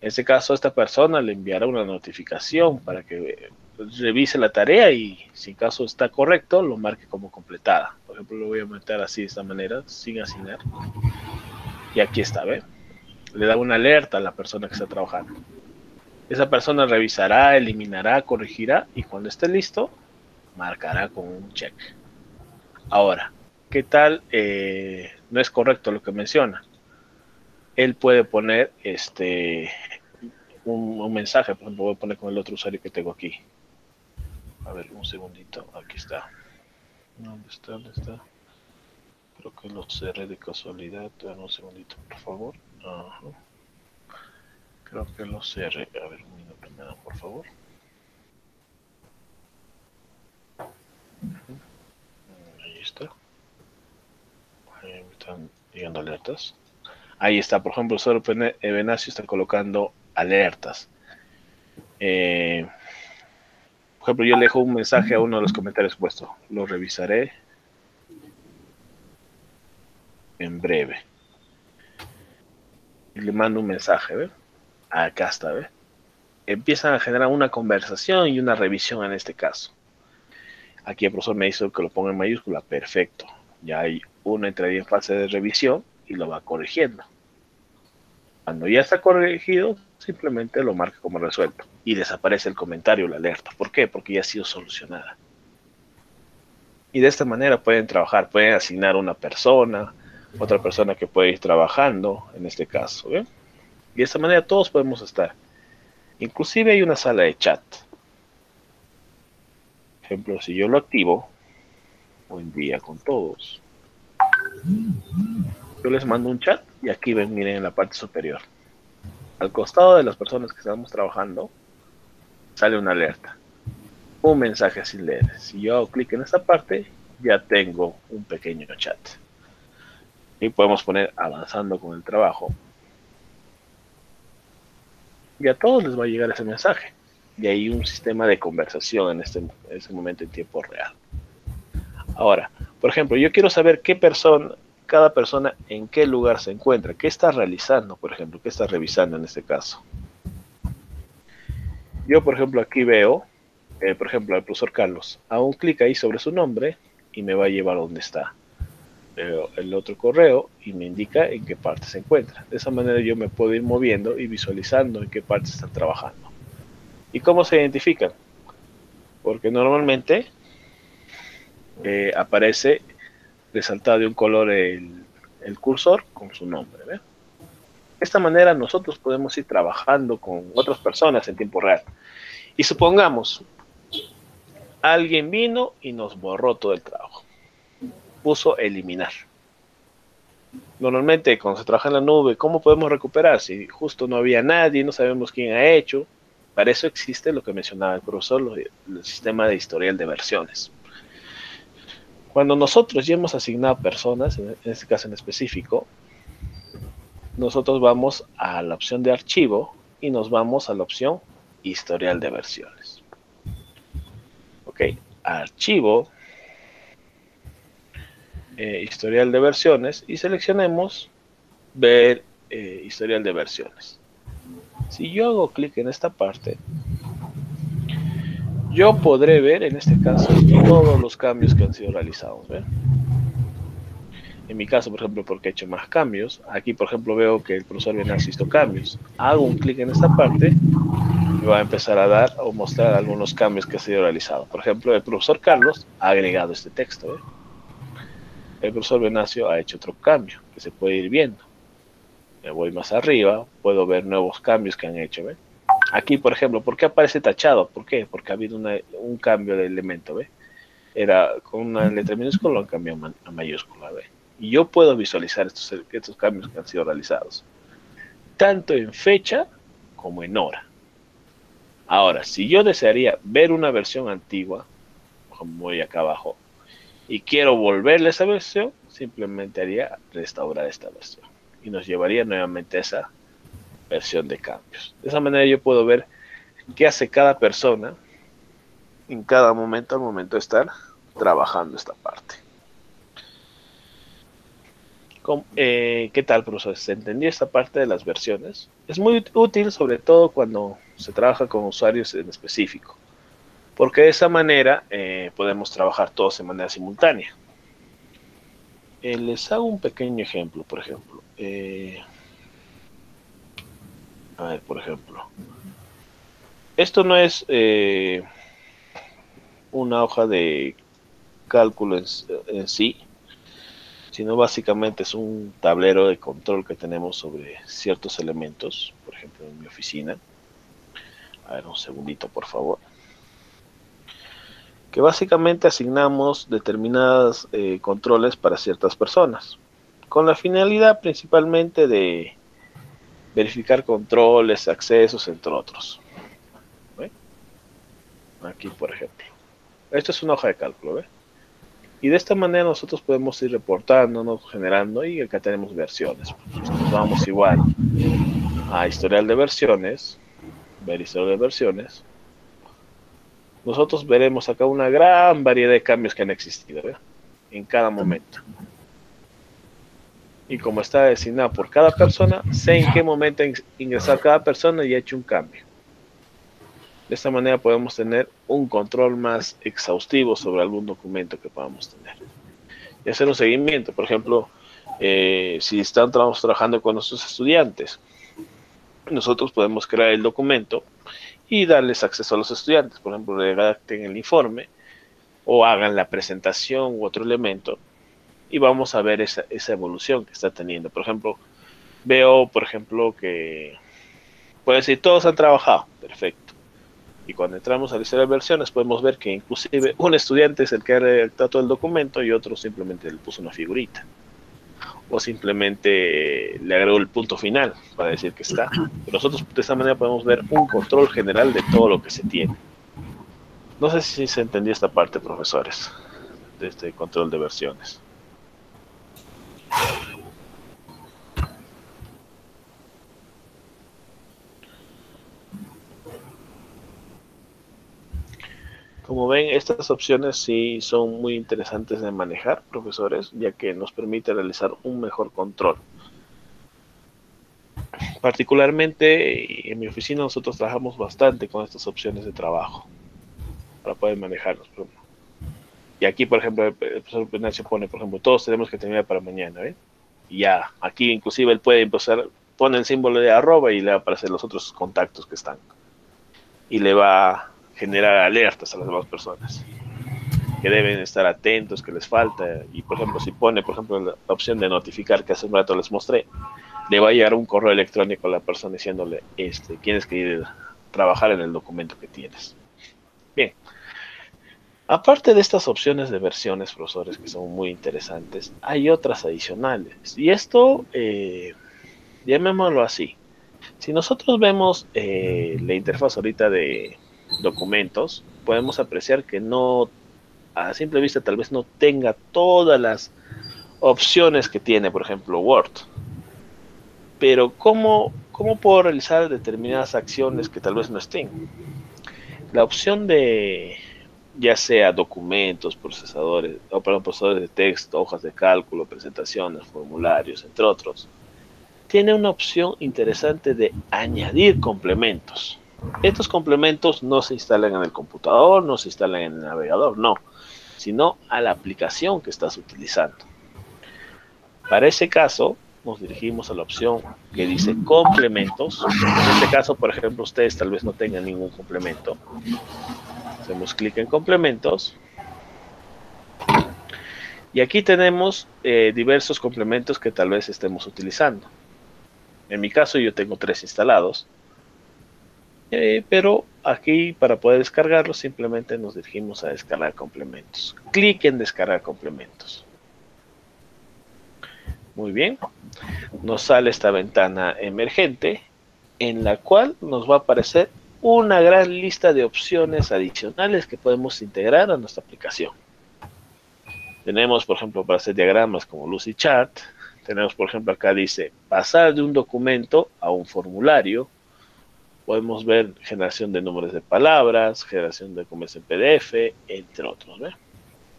En este caso, esta persona le enviará una notificación para que revise la tarea y si en caso está correcto, lo marque como completada. Por ejemplo, lo voy a meter así de esta manera, sin asignar. Y aquí está, ¿ve? Le da una alerta a la persona que está trabajando. Esa persona revisará, eliminará, corregirá y cuando esté listo, marcará con un check. Ahora, ¿qué tal? Eh, no es correcto lo que menciona. Él puede poner este un, mensaje, por ejemplo, voy a poner con el otro usuario que tengo aquí. A ver, un segundito, aquí está. ¿Dónde está? ¿Dónde está? Creo que lo cerré de casualidad. un segundito, por favor. Creo que lo cerré. A ver, un minuto, por favor. Ahí está. Me están llegando alertas. Ahí está, por ejemplo, solo Benacio está colocando alertas. Eh, por ejemplo, yo le dejo un mensaje a uno de los comentarios puestos. Lo revisaré en breve. Y le mando un mensaje, ¿ve? Acá está, ¿ve? Empiezan a generar una conversación y una revisión en este caso. Aquí el profesor me hizo que lo ponga en mayúscula. Perfecto. Ya hay una entrada en fase de revisión y lo va corrigiendo. Cuando ya está corregido, simplemente lo marca como resuelto y desaparece el comentario, la alerta. ¿Por qué? Porque ya ha sido solucionada. Y de esta manera pueden trabajar, pueden asignar una persona, otra persona que puede ir trabajando, en este caso. Y de esta manera todos podemos estar. Inclusive hay una sala de chat. Por ejemplo, si yo lo activo, buen día con todos. Yo les mando un chat y aquí ven, miren en la parte superior. Al costado de las personas que estamos trabajando, sale una alerta. Un mensaje sin leer. Si yo hago clic en esta parte, ya tengo un pequeño chat. Y podemos poner avanzando con el trabajo. Y a todos les va a llegar ese mensaje. Y hay un sistema de conversación en este, en este momento en tiempo real. Ahora, por ejemplo, yo quiero saber qué persona, cada persona en qué lugar se encuentra, qué está realizando, por ejemplo, qué está revisando en este caso. Yo, por ejemplo, aquí veo, eh, por ejemplo, al profesor Carlos, hago un clic ahí sobre su nombre y me va a llevar a donde está. El otro correo y me indica en qué parte se encuentra. De esa manera yo me puedo ir moviendo y visualizando en qué parte están trabajando. ¿Y cómo se identifican? Porque normalmente eh, aparece resaltado de un color el, cursor con su nombre. De esta manera nosotros podemos ir trabajando con otras personas en tiempo real. Y supongamos, alguien vino y nos borró todo el trabajo. Puso eliminar. Normalmente cuando se trabaja en la nube, ¿cómo podemos recuperar? Si justo no había nadie, no sabemos quién ha hecho. Para eso existe lo que mencionaba el profesor, el sistema de historial de versiones. Cuando nosotros ya hemos asignado personas, en este caso en específico, nosotros vamos a la opción de archivo y nos vamos a la opción historial de versiones. Ok, archivo, eh, historial de versiones y seleccionemos ver eh, historial de versiones. Si yo hago clic en esta parte, yo podré ver en este caso todos los cambios que han sido realizados. En mi caso, por ejemplo, porque he hecho más cambios, aquí por ejemplo veo que el profesor viene hizo cambios. Hago un clic en esta parte y va a empezar a dar o mostrar algunos cambios que han sido realizados. Por ejemplo, el profesor Carlos ha agregado este texto. El profesor Benacio ha hecho otro cambio que se puede ir viendo. Me voy más arriba, puedo ver nuevos cambios que han hecho. Aquí, por ejemplo, ¿por qué aparece tachado? ¿Por qué? Porque ha habido un cambio de elemento, ¿ve? Era con una letra minúscula, lo han cambiado a mayúscula, ¿ve? Y yo puedo visualizar estos, estos cambios que han sido realizados, tanto en fecha como en hora. Ahora, si yo desearía ver una versión antigua, como voy acá abajo, y quiero volverle esa versión, simplemente haría restaurar esta versión. Y nos llevaría nuevamente a esa versión de cambios. De esa manera yo puedo ver qué hace cada persona en cada momento al momento de estar trabajando esta parte. Eh, ¿Qué tal, profesor? ¿Se entendió esta parte de las versiones? Es muy útil, sobre todo cuando se trabaja con usuarios en específico, porque de esa manera eh, podemos trabajar todos de manera simultánea. Eh, les hago un pequeño ejemplo, por ejemplo. A ver, por ejemplo. Esto no es eh, una hoja de cálculo en, sí, sino básicamente es un tablero de control que tenemos sobre ciertos elementos, por ejemplo en mi oficina. A ver, un segundito, por favor. Que básicamente asignamos determinados eh, controles para ciertas personas, con la finalidad principalmente de verificar controles, accesos, entre otros. Aquí, por ejemplo. Esto es una hoja de cálculo, ¿ve? Y de esta manera nosotros podemos ir reportándonos, generando y acá tenemos versiones. Nos vamos igual a historial de versiones, ver historial de versiones. Nosotros veremos acá una gran variedad de cambios que han existido en cada momento. Y como está designado por cada persona, sé en qué momento ingresar cada persona y he hecho un cambio. De esta manera podemos tener un control más exhaustivo sobre algún documento que podamos tener. Y hacer un seguimiento, por ejemplo, eh, si estamos trabajando con nuestros estudiantes, nosotros podemos crear el documento y darles acceso a los estudiantes. Por ejemplo, redacten el informe o hagan la presentación u otro elemento y vamos a ver esa, esa evolución que está teniendo. Por ejemplo, veo, por ejemplo, que puede decir, todos han trabajado, perfecto y cuando entramos a la historia de versiones podemos ver que inclusive un estudiante es el que ha redactado el documento y otro simplemente le puso una figurita. O simplemente le agregó el punto final para decir que está. nosotros de esta manera podemos ver un control general de todo lo que se tiene. No sé si se entendió esta parte, profesores, de este control de versiones. Como ven, estas opciones sí son muy interesantes de manejar, profesores, ya que nos permite realizar un mejor control. Particularmente en mi oficina nosotros trabajamos bastante con estas opciones de trabajo para poder manejarlos. Y aquí, por ejemplo, el profesor Ignacio pone, por ejemplo, todos tenemos que terminar para mañana, ¿eh? Y ya, aquí inclusive él puede empezar, pone el símbolo de arroba y le va a aparecer los otros contactos que están. Y le va generar alertas a las demás personas que deben estar atentos, que les falta. Y por ejemplo, si pone, por ejemplo, la opción de notificar que hace un rato les mostré, le va a llegar un correo electrónico a la persona diciéndole, este, tienes que ir a trabajar en el documento que tienes. Aparte de estas opciones de versiones, profesores, que son muy interesantes, hay otras adicionales. Y esto, eh, llamémoslo así. Si nosotros vemos eh, la interfaz ahorita de, documentos, podemos apreciar que no, a simple vista tal vez no tenga todas las opciones que tiene, por ejemplo, Word. Pero ¿cómo, cómo puedo realizar determinadas acciones que tal vez no estén? La opción de ya sea documentos, procesadores, o procesadores de texto, hojas de cálculo, presentaciones, formularios, entre otros, tiene una opción interesante de añadir complementos. Estos complementos no se instalan en el computador, no se instalan en el navegador, no, sino a la aplicación que estás utilizando. Para ese caso, nos dirigimos a la opción que dice complementos. En este caso, por ejemplo, ustedes tal vez no tengan ningún complemento. Hacemos clic en complementos. Y aquí tenemos eh, diversos complementos que tal vez estemos utilizando. En mi caso yo tengo tres instalados. Eh, pero aquí para poder descargarlo simplemente nos dirigimos a descargar complementos. Clic en descargar complementos. Muy bien. Nos sale esta ventana emergente en la cual nos va a aparecer una gran lista de opciones adicionales que podemos integrar a nuestra aplicación. Tenemos, por ejemplo, para hacer diagramas como Lucy Chart. Tenemos, por ejemplo, acá dice pasar de un documento a un formulario podemos ver generación de números de palabras, generación de comercio en PDF, entre otros.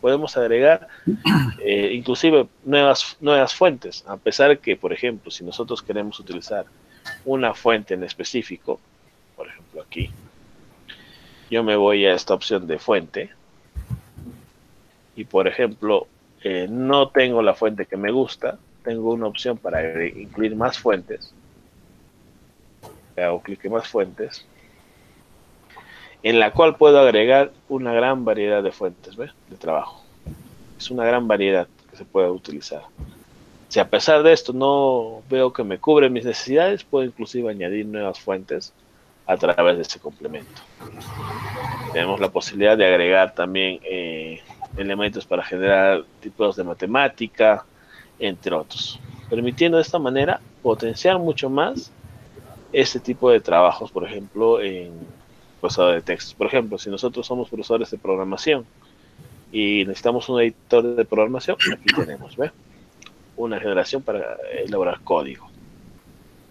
Podemos agregar eh, inclusive nuevas, nuevas fuentes, a pesar de que, por ejemplo, si nosotros queremos utilizar una fuente en específico, aquí, yo me voy a esta opción de fuente y, por ejemplo, eh, no tengo la fuente que me gusta, tengo una opción para incluir más fuentes. Hago clic en más fuentes. En la cual puedo agregar una gran variedad de fuentes de trabajo. Es una gran variedad que se puede utilizar. Si a pesar de esto no veo que me cubre mis necesidades, puedo inclusive añadir nuevas fuentes a través de este complemento. Tenemos la posibilidad de agregar también eh, elementos para generar tipos de matemática, entre otros, permitiendo de esta manera potenciar mucho más este tipo de trabajos, por ejemplo, en procesador de textos. Por ejemplo, si nosotros somos profesores de programación y necesitamos un editor de programación, aquí tenemos, ¿ve? una generación para elaborar código.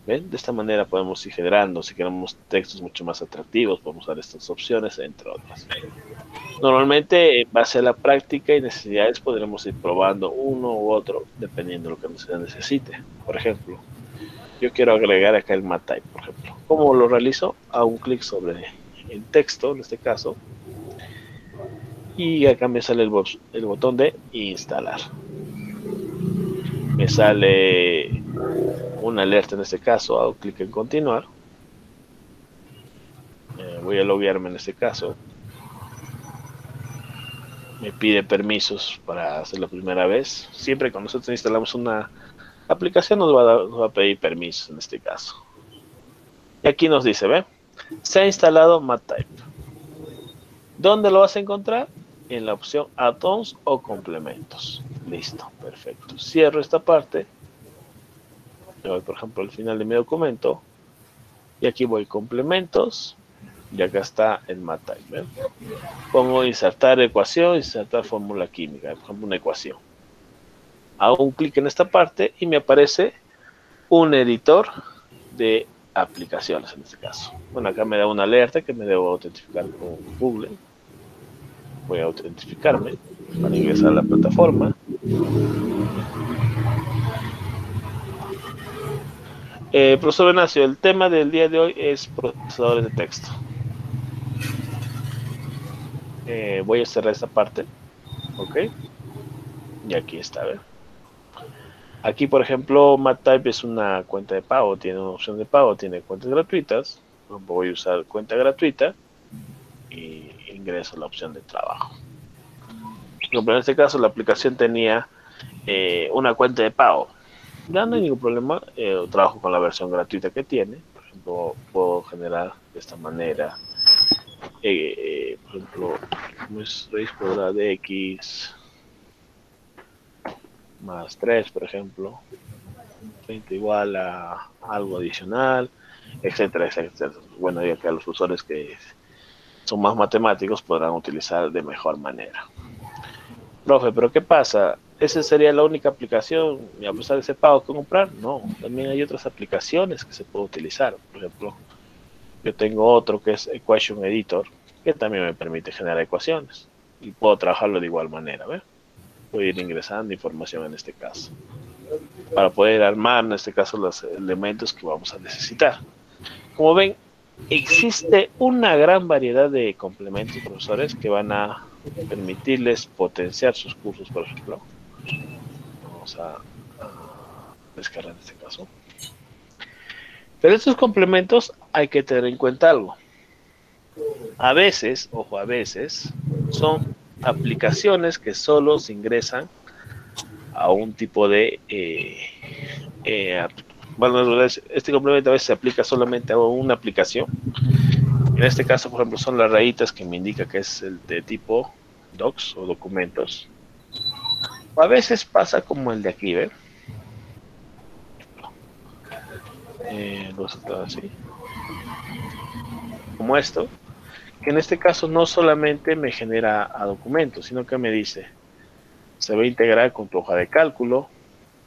De esta manera podemos ir generando, si queremos textos mucho más atractivos, podemos usar estas opciones, entre otras. Normalmente, en base a la práctica y necesidades, podremos ir probando uno u otro, dependiendo de lo que se necesite. Por ejemplo, yo quiero agregar acá el MATYPE, por ejemplo. ¿Cómo lo realizo? Hago un clic sobre el texto, en este caso, y acá me sale el botón de instalar me sale una alerta en este caso, hago clic en continuar. Eh, voy a loguearme en este caso. Me pide permisos para hacer la primera vez. Siempre cuando nosotros instalamos una aplicación nos va, a a pedir permisos en este caso. Y aquí nos dice, ¿ve? Se ha instalado MatType. ¿Dónde lo vas a encontrar? En la opción add-ons o complementos. Listo, perfecto. Cierro esta parte. voy, por ejemplo, al final de mi documento. Y aquí voy complementos. Y acá está el MATLAB. Pongo insertar ecuación, insertar fórmula química, por ejemplo, una ecuación. Hago un clic en esta parte y me aparece un editor de aplicaciones en este caso. Bueno, acá me da una alerta que me debo autentificar con Google. Voy a autentificarme para ingresar a la plataforma. Eh, profesor Benacio, el tema del día de hoy es procesadores de texto. Eh, voy a cerrar esta parte. Ok. Y aquí está. Aquí, por ejemplo, MatType es una cuenta de pago, tiene una opción de pago, tiene cuentas gratuitas. Voy a usar cuenta gratuita y ingreso la opción de trabajo en este caso la aplicación tenía eh, una cuenta de pago. Ya no hay ningún problema, eh, trabajo con la versión gratuita que tiene. Por ejemplo, puedo generar de esta manera, eh, por ejemplo, raíz cuadrada de x más 3, por ejemplo, 30 igual a algo adicional, etcétera, etcétera. Bueno, ya que a los usuarios que son más matemáticos podrán utilizar de mejor manera. Profe, pero ¿qué pasa? ¿Esa sería la única aplicación y a pesar de ese pago que comprar? No, también hay otras aplicaciones que se puede utilizar. Por ejemplo, yo tengo otro que es Equation Editor, que también me permite generar ecuaciones y puedo trabajarlo de igual manera. ¿ve? Voy a ir ingresando información en este caso para poder armar en este caso los elementos que vamos a necesitar. Como ven, existe una gran variedad de complementos profesores que van a permitirles potenciar sus cursos, por ejemplo. Vamos a, descargar en este caso. Pero estos complementos hay que tener en cuenta algo. A veces, ojo, a veces, son aplicaciones que solo se ingresan a un tipo de... Eh, eh, bueno, este complemento a veces se aplica solamente a una aplicación en este caso, por ejemplo, son las rayitas que me indica que es el de tipo docs o documentos. A veces pasa como el de aquí, ¿ven? Eh, así. Como esto, que en este caso no solamente me genera a documentos, sino que me dice, se va a integrar con tu hoja de cálculo,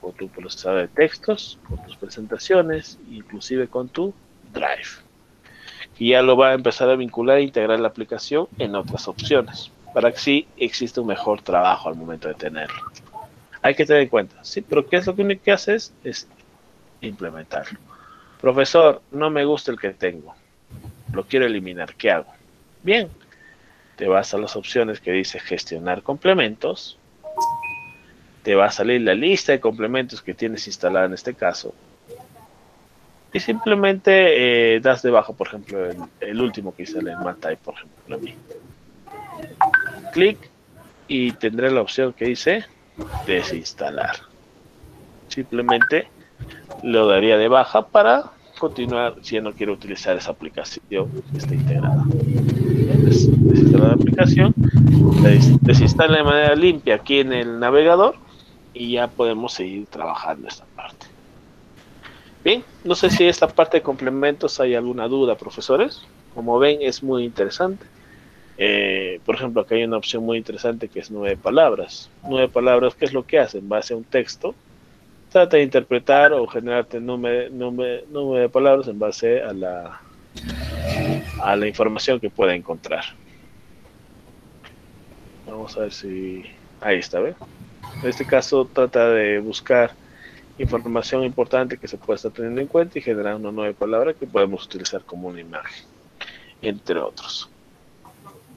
con tu procesador de textos, con tus presentaciones, inclusive con tu Drive y ya lo va a empezar a vincular e integrar la aplicación en otras opciones para que sí exista un mejor trabajo al momento de tenerlo. Hay que tener en cuenta, sí, pero ¿qué es lo que único que haces? Es implementarlo. Profesor, no me gusta el que tengo, lo quiero eliminar, ¿qué hago? Bien, te vas a las opciones que dice gestionar complementos te va a salir la lista de complementos que tienes instalada en este caso. Y simplemente eh, das de baja, por ejemplo, el, último que hice, el MATI, por ejemplo, a mí. Clic y tendré la opción que dice desinstalar. Simplemente lo daría de baja para continuar si ya no quiero utilizar esa aplicación que está integrada. Desinstalar la aplicación, desinstala de manera limpia aquí en el navegador y ya podemos seguir trabajando esta parte. Bien, no sé si esta parte de complementos hay alguna duda, profesores. Como ven, es muy interesante. Eh, por ejemplo, aquí hay una opción muy interesante que es nueve palabras. Nueve palabras, ¿qué es lo que hace? En base a un texto, trata de interpretar o generarte nueve, nueve palabras en base a la, a la información que pueda encontrar. Vamos a ver si... Ahí está, ¿ve? En este caso trata de buscar información importante que se pueda estar teniendo en cuenta y generar una nueva palabra que podemos utilizar como una imagen, entre otros.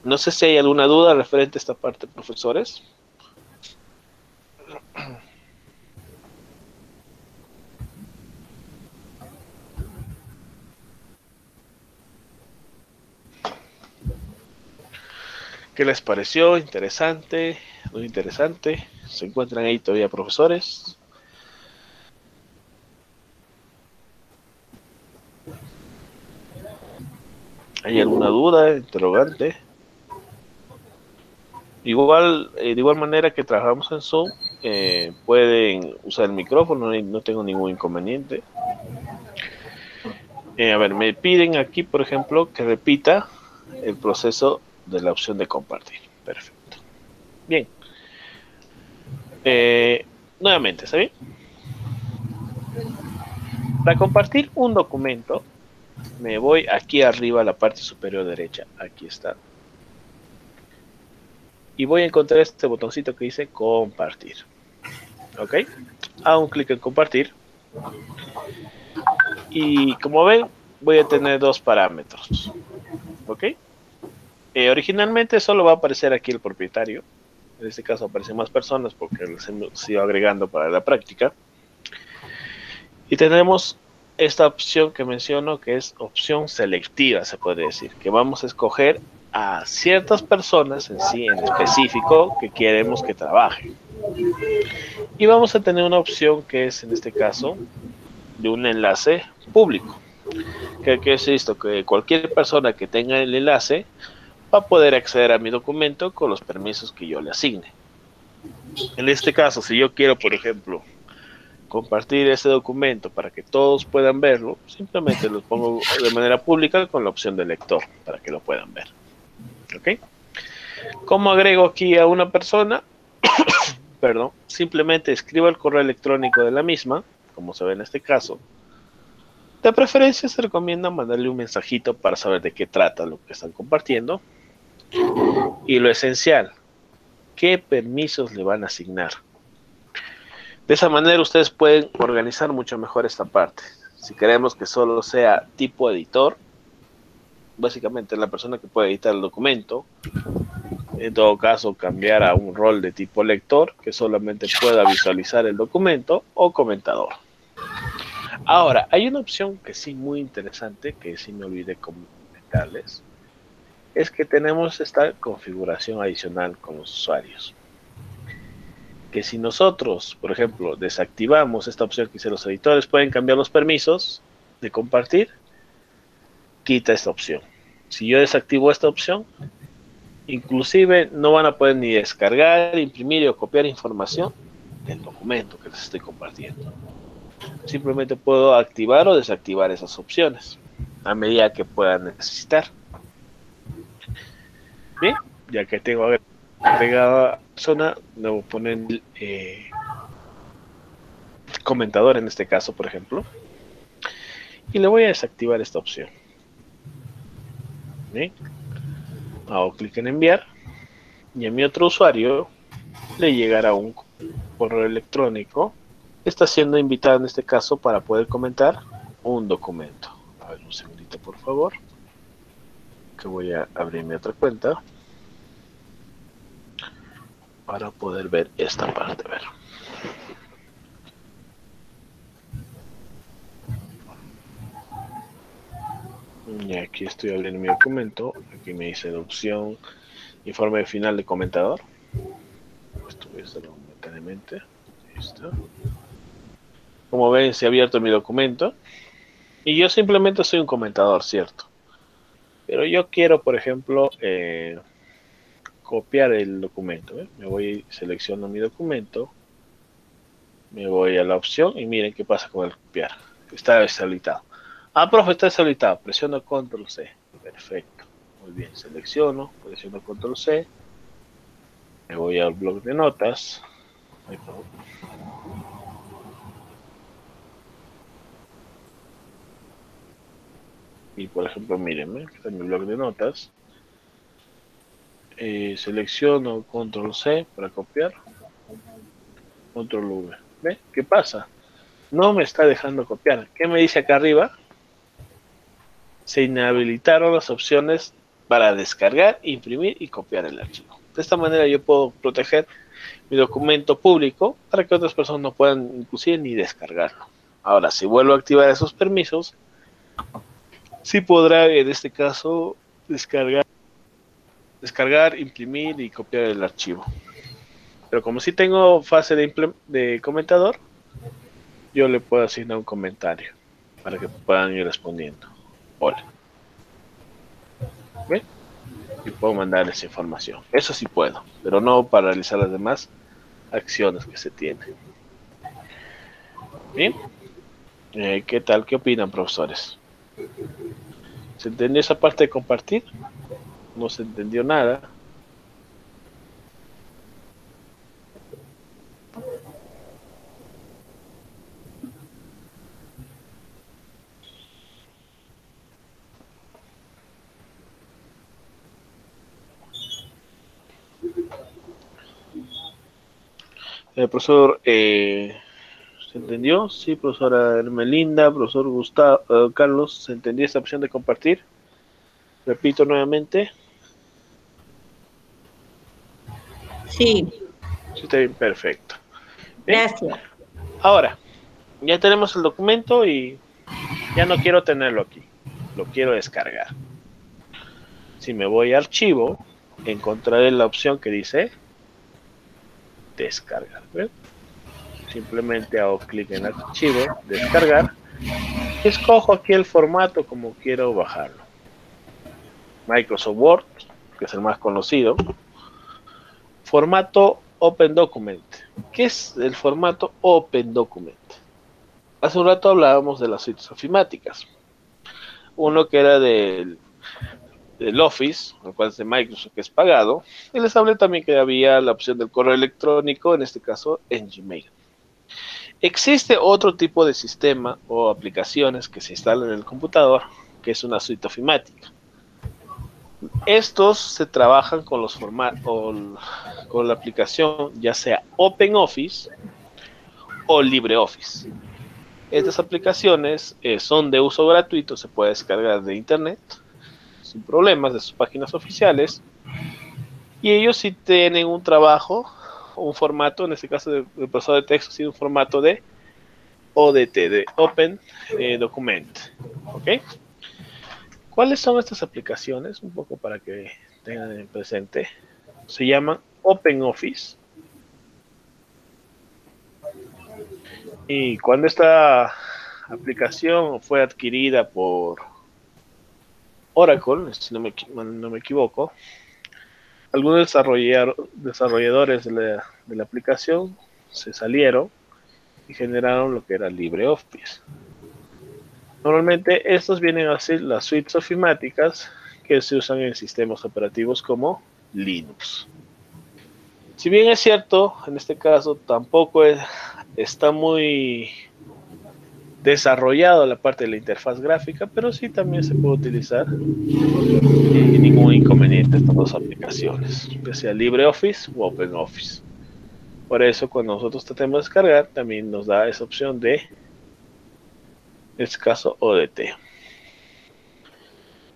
No sé si hay alguna duda referente a esta parte, profesores. ¿Qué les pareció? ¿Interesante? ¿Muy interesante? ¿Se encuentran ahí todavía profesores? ¿Hay alguna duda, interrogante? Igual, eh, de igual manera que trabajamos en Zoom, eh, pueden usar el micrófono, no, tengo ningún inconveniente. Eh, a ver, me piden aquí, por ejemplo, que repita el proceso de la opción de compartir. Perfecto. Bien. Nuevamente, ¿está bien? Para compartir un documento, me voy aquí arriba a la parte superior derecha. Aquí está. Y voy a encontrar este botoncito que dice compartir. ¿Ok? Hago un clic en compartir. Y como ven, voy a tener dos parámetros. ¿Ok? Eh, originalmente solo va a aparecer aquí el propietario. En este caso aparecen más personas porque he ido agregando para la práctica. Y tenemos esta opción que menciono que es opción selectiva, se puede decir, que vamos a escoger a ciertas personas en sí, en específico, que queremos que trabajen. Y vamos a tener una opción que es, en este caso, de un enlace público. Que, es esto, que cualquier persona que tenga el enlace va a poder acceder a mi documento con los permisos que yo le asigne. En este caso, si yo quiero, por ejemplo, compartir ese documento para que todos puedan verlo, simplemente lo pongo de manera pública con la opción de lector para que lo puedan ver. ¿Ok? ¿Cómo agrego aquí a una persona? Perdón, simplemente escribo el correo electrónico de la misma, como se ve en este caso. De preferencia se recomienda mandarle un mensajito para saber de qué trata lo que están compartiendo. Y lo esencial, qué permisos le van a asignar de esa manera ustedes pueden organizar mucho mejor esta parte. Si queremos que solo sea tipo editor, básicamente la persona que puede editar el documento, en todo caso cambiar a un rol de tipo lector que solamente pueda visualizar el documento o comentador. Ahora, hay una opción que sí muy interesante, que sí me olvidé comentarles, es que tenemos esta configuración adicional con los usuarios que si nosotros, por ejemplo, desactivamos esta opción que dice los editores pueden cambiar los permisos de compartir, quita esta opción. Si yo desactivo esta opción, inclusive no van a poder ni descargar, imprimir o copiar información del documento que les estoy compartiendo. Simplemente puedo activar o desactivar esas opciones a medida que puedan necesitar. Bien, ya que tengo agregada zona, no ponen eh, comentador en este caso, por ejemplo. Y le voy a desactivar esta opción. Hago clic en enviar y a mi otro usuario le llegará un correo electrónico. Está siendo invitado en este caso para poder comentar un documento. A ver, un segundito por favor. Que voy a abrir mi otra cuenta. para poder ver esta parte. ver. Y aquí estoy abriendo mi documento. Aquí me dice la opción informe final de comentador. Esto voy a hacerlo momentáneamente. Como ven, se ha abierto mi documento. Y yo simplemente soy un comentador, ¿cierto? Pero yo quiero, por ejemplo, eh, copiar el documento. ¿eh? Me voy, selecciono mi documento. Me voy a la opción y miren qué pasa con el copiar. Está deshabilitado. Ah, profe, está deshabilitado. Presiono control C. Perfecto. Muy bien, selecciono, presiono control C. Me voy al blog de notas. Y por ejemplo, mírenme, aquí está mi blog de notas. Eh, selecciono control C para copiar. Control V. ¿Ve? ¿Qué pasa? No me está dejando copiar. ¿Qué me dice acá arriba? se inhabilitaron las opciones para descargar, imprimir y copiar el archivo. De esta manera yo puedo proteger mi documento público para que otras personas no puedan inclusive ni descargarlo. Ahora, si vuelvo a activar esos permisos, sí podrá en este caso descargar, descargar, imprimir y copiar el archivo. Pero como si tengo fase de, de comentador, yo le puedo asignar un comentario para que puedan ir respondiendo. Hola. ¿Ven? Y puedo mandar esa información. Eso sí puedo, pero no para realizar las demás acciones que se tienen. Bien. Eh, ¿Qué tal? ¿Qué opinan, profesores? ¿Se entendió esa parte de compartir? No se entendió nada. El profesor, eh, ¿se entendió? Sí, profesora Hermelinda, profesor Gustavo, eh, Carlos, ¿se entendió esta opción de compartir? Repito nuevamente. Sí. Sí, está bien, perfecto. Gracias. Ahora, ya tenemos el documento y ya no quiero tenerlo aquí, lo quiero descargar. Si me voy a archivo, encontraré la opción que dice descargar. Simplemente hago clic en archivo, descargar. Escojo aquí el formato como quiero bajarlo. Microsoft Word, que es el más conocido. Formato Open Document. ¿Qué es el formato Open Document? Hace un rato hablábamos de las suites ofimáticas. Uno que era del del Office, el cual es de Microsoft, que es pagado, y les hablé también que había la opción del correo electrónico, en este caso en Gmail. Existe otro tipo de sistema o aplicaciones que se instalan en el computador, que es una suite ofimática. Estos se trabajan con los formatos, con la aplicación ya sea OpenOffice o LibreOffice. Estas aplicaciones eh, son de uso gratuito, se puede descargar de internet sin problemas de sus páginas oficiales. Y ellos sí tienen un trabajo, un formato, en este caso de, procesador de texto, sí, un formato de ODT, de Open eh, Document. ¿Ok? ¿Cuáles son estas aplicaciones? Un poco para que tengan en presente. Se llaman OpenOffice. Y cuando esta aplicación fue adquirida por Oracle, si no me, no me equivoco, algunos desarrolladores de la, aplicación se salieron y generaron lo que era LibreOffice. Normalmente estos vienen a ser las suites ofimáticas que se usan en sistemas operativos como Linux. Si bien es cierto, en este caso tampoco está muy desarrollado la parte de la interfaz gráfica, pero sí también se puede utilizar sin ningún inconveniente estas dos aplicaciones, ya sea LibreOffice o OpenOffice. Por eso cuando nosotros tratemos de descargar, también nos da esa opción de, este caso, ODT.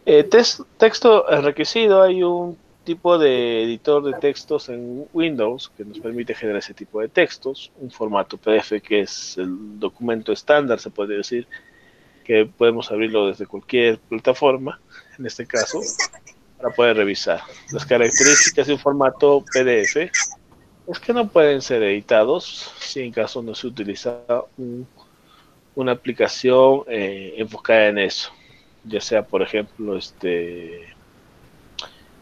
Eh, texto requisito, hay un tipo de editor de textos en Windows que nos permite generar ese tipo de textos, un formato PDF que es el documento estándar, se puede decir, que podemos abrirlo desde cualquier plataforma, en este caso, para poder revisar. Las características de un formato PDF es que no pueden ser editados si en caso no se utiliza una aplicación eh, enfocada en eso, ya sea por ejemplo este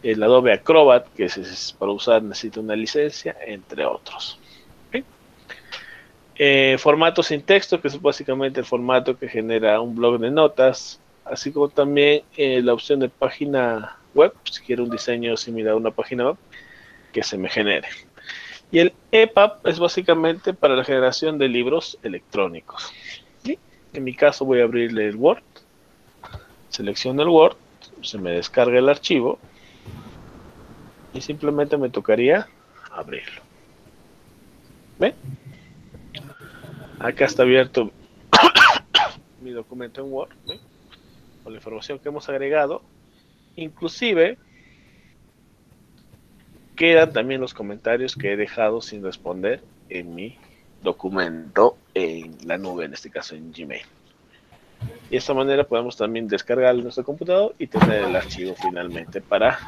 el Adobe Acrobat, que es, para usar necesita una licencia, entre otros. Eh, formato sin texto, que es básicamente el formato que genera un blog de notas, así como también eh, la opción de página web, si quiero un diseño similar a una página web, que se me genere. Y el EPUB es básicamente para la generación de libros electrónicos. En mi caso voy a abrirle el Word, selecciono el Word, se me descarga el archivo y simplemente me tocaría abrirlo. ¿Ven? Acá está abierto mi documento en Word, con la información que hemos agregado. Inclusive quedan también los comentarios que he dejado sin responder en mi documento en la nube, en este caso en Gmail. Y de esta manera podemos también descargar nuestro computador y tener el archivo finalmente para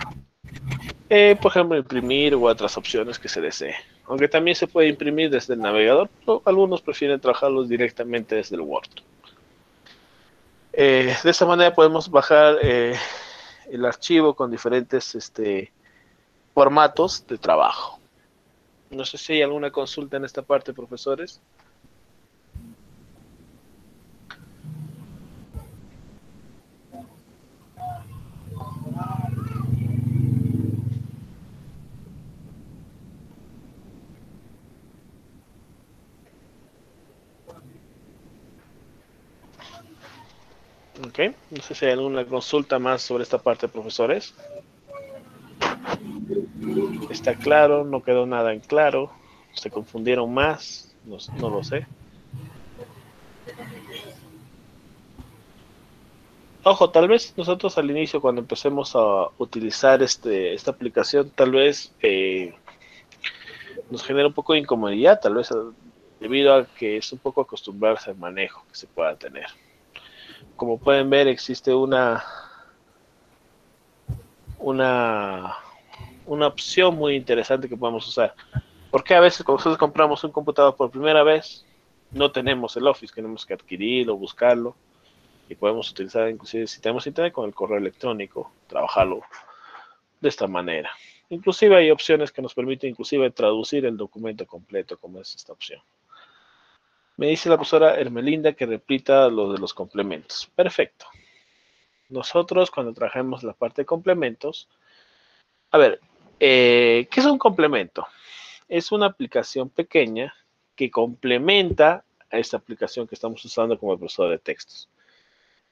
eh, por ejemplo, imprimir u otras opciones que se desee. Aunque también se puede imprimir desde el navegador, pero algunos prefieren trabajarlos directamente desde el Word. Eh, de esta manera podemos bajar eh, el archivo con diferentes este, formatos de trabajo. No sé si hay alguna consulta en esta parte, profesores. Ok, no sé si hay alguna consulta más sobre esta parte, profesores. Está claro, no quedó nada en claro, se confundieron más, no, lo sé. Ojo, tal vez nosotros al inicio cuando empecemos a utilizar este, esta aplicación, tal vez eh, nos genera un poco de incomodidad, tal vez debido a que es un poco acostumbrarse al manejo que se pueda tener como pueden ver, existe una, una, una opción muy interesante que podemos usar. Porque a veces cuando nosotros compramos un computador por primera vez, no tenemos el Office, tenemos que adquirirlo, buscarlo, y podemos utilizar, inclusive si tenemos internet, con el correo electrónico, trabajarlo de esta manera. Inclusive hay opciones que nos permiten inclusive traducir el documento completo, como es esta opción. Me dice la profesora Hermelinda que repita lo de los complementos. Perfecto. Nosotros cuando trabajamos la parte de complementos, a ver, eh, ¿qué es un complemento? Es una aplicación pequeña que complementa a esta aplicación que estamos usando como profesor de textos.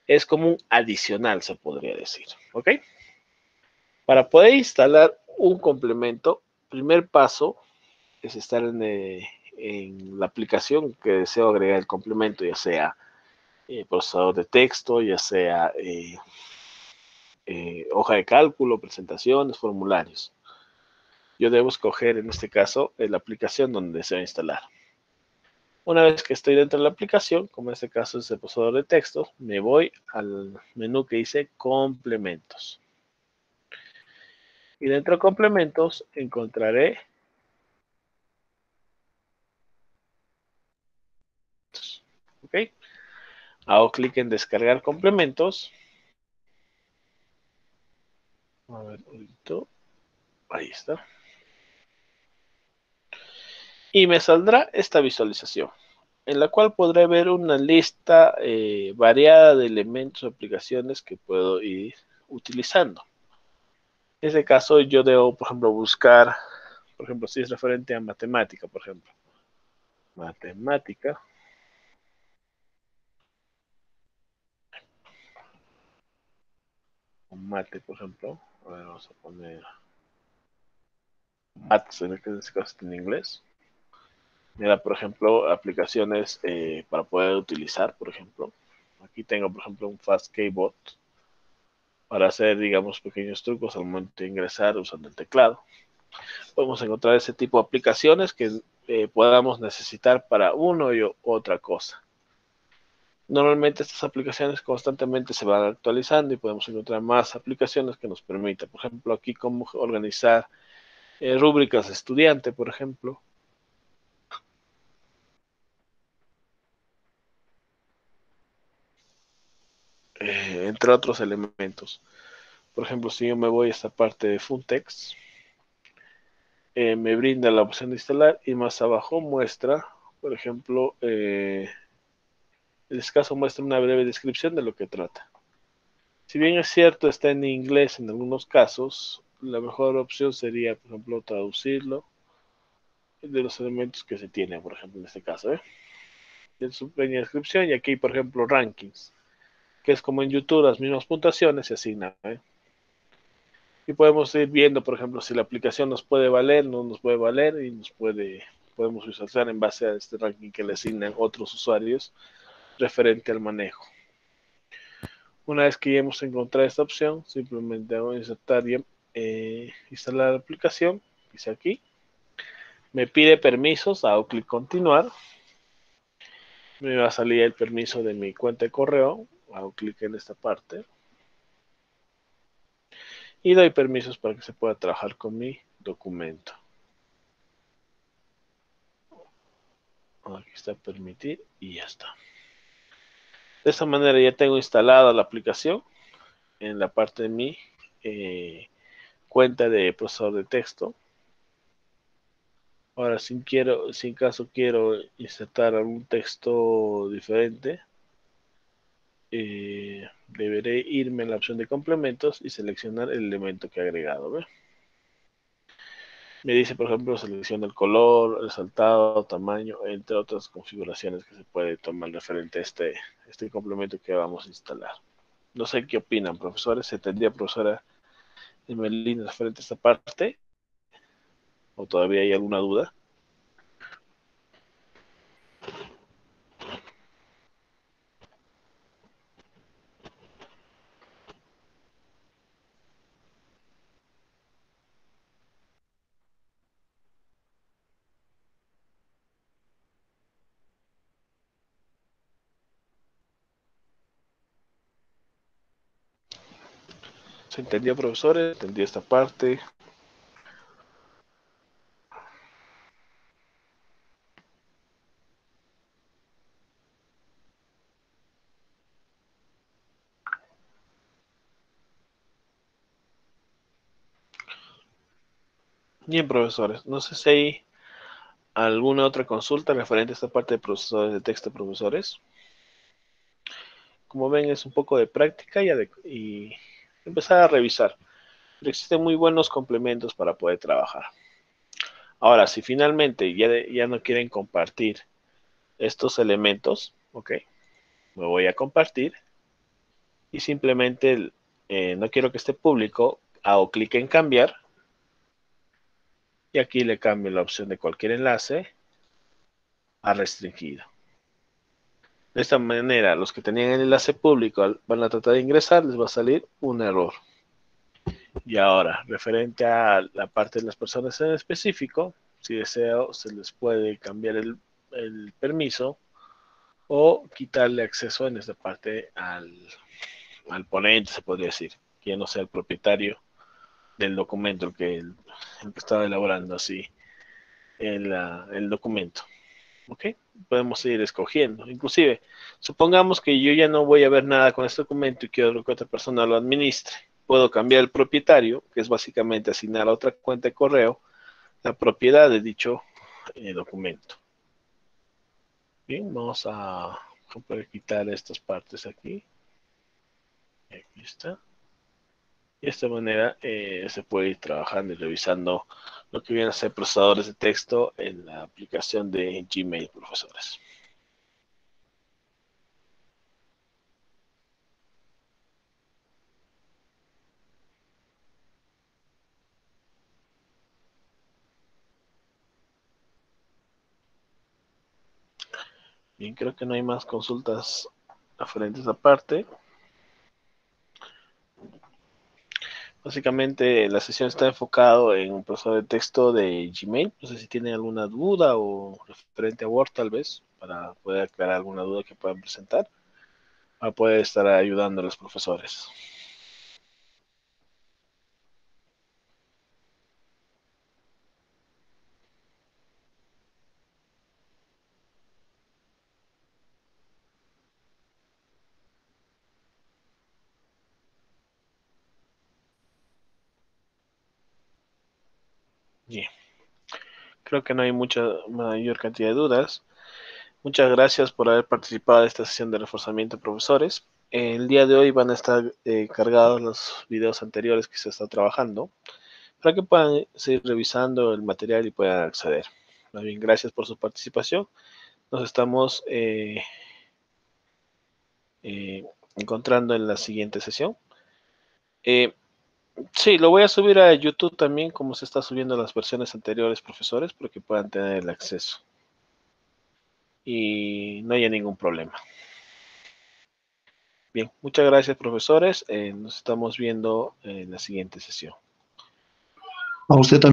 Es como un adicional, se podría decir. ¿Ok? Para poder instalar un complemento, primer paso es estar en, el, en la aplicación que deseo agregar el complemento, ya sea eh, procesador de texto, ya sea eh, eh, hoja de cálculo, presentaciones, formularios. Yo debo escoger en este caso la aplicación donde deseo instalar. Una vez que estoy dentro de la aplicación, como en este caso es el procesador de texto, me voy al menú que dice complementos. Y dentro de complementos encontraré Hago clic en descargar complementos. A ver, Ahí está. Y me saldrá esta visualización, en la cual podré ver una lista eh, variada de elementos o aplicaciones que puedo ir utilizando. En este caso yo debo, por ejemplo, buscar, por ejemplo, si es referente a matemática, por ejemplo. Matemática. Mate, por ejemplo. Vamos a poner maths en este caso en inglés. Mira, por ejemplo, aplicaciones eh, para poder utilizar, por ejemplo. Aquí tengo, por ejemplo, un Fast Bot para hacer, digamos, pequeños trucos al momento de ingresar usando el teclado. Podemos encontrar ese tipo de aplicaciones que eh, podamos necesitar para uno y otra cosa. Normalmente estas aplicaciones constantemente se van actualizando y podemos encontrar más aplicaciones que nos permitan, por ejemplo, aquí cómo organizar eh, rúbricas de estudiante, por ejemplo. Eh, entre otros elementos. Por ejemplo, si yo me voy a esta parte de Funtext, eh, me brinda la opción de instalar y más abajo muestra, por ejemplo, el escaso muestra una breve descripción de lo que trata. Si bien es cierto, está en inglés en algunos casos, la mejor opción sería, por ejemplo, traducirlo de los elementos que se tiene, por ejemplo, en este caso. ¿eh? En su pequeña descripción y aquí, por ejemplo, rankings, que es como en YouTube, las mismas puntuaciones se asignan. ¿eh? y podemos ir viendo, por ejemplo, si la aplicación nos puede valer, no nos puede valer y nos puede, podemos visualizar en base a este ranking que le asignan otros usuarios referente al manejo. Una vez que ya hemos encontrado esta opción, simplemente hago insertar y eh, instalar la aplicación, dice aquí. Me pide permisos, hago clic continuar. Me va a salir el permiso de mi cuenta de correo, hago clic en esta parte y doy permisos para que se pueda trabajar con mi documento. Aquí está permitir y ya está. De esta manera ya tengo instalada la aplicación en la parte de mi eh, cuenta de procesador de texto. Ahora, si quiero, si en caso quiero insertar algún texto diferente, eh, deberé irme a la opción de complementos y seleccionar el elemento que he agregado. Me dice, por ejemplo, selecciona el color, resaltado, tamaño, entre otras configuraciones que se puede tomar referente a este, este complemento que vamos a instalar. No sé qué opinan, profesores. ¿Se tendría, profesora Emelina, referente a esta parte? ¿O todavía hay alguna duda? ¿Se entendió, profesores? ¿Entendí esta parte? Bien, profesores. No sé si hay alguna otra consulta referente a esta parte de profesores de texto, profesores. Como ven, es un poco de práctica y empezar a revisar. Pero existen muy buenos complementos para poder trabajar. Ahora, si finalmente ya, ya no quieren compartir estos elementos, ok, me voy a compartir y simplemente eh, no quiero que esté público, hago clic en cambiar y aquí le cambio la opción de cualquier enlace a restringido. De esta manera, los que tenían el enlace público van a tratar de ingresar, les va a salir un error. Y ahora, referente a la parte de las personas en específico, si deseo, se les puede cambiar el, permiso o quitarle acceso en esta parte al, ponente, se podría decir, que no sea el propietario del documento, el que, estaba elaborando así el documento. ¿Ok? Podemos ir escogiendo. Inclusive, supongamos que yo ya no voy a ver nada con este documento y quiero que otra persona lo administre. Puedo cambiar el propietario, que es básicamente asignar a otra cuenta de correo la propiedad de dicho eh, documento. Bien, vamos a, quitar estas partes aquí. Aquí está. Y de esta manera eh, se puede ir trabajando y revisando lo que vienen a ser procesadores de texto en la aplicación de Gmail, profesores. Bien, creo que no hay más consultas referentes a parte. Básicamente la sesión está enfocado en un proceso de texto de Gmail. No sé si tienen alguna duda o referente a Word tal vez, para poder aclarar alguna duda que puedan presentar, para poder estar ayudando a los profesores. Bien. Creo que no hay mucha mayor cantidad de dudas. Muchas gracias por haber participado en esta sesión de reforzamiento de profesores. El día de hoy van a estar eh, cargados los videos anteriores que se está trabajando para que puedan seguir revisando el material y puedan acceder. Muy bien, gracias por su participación. Nos estamos eh, eh, encontrando en la siguiente sesión. Sí, lo voy a subir a YouTube también, como se está subiendo las versiones anteriores, profesores, para que puedan tener el acceso. Y no haya ningún problema. Bien, muchas gracias, profesores. Eh, nos estamos viendo en la siguiente sesión. A usted también.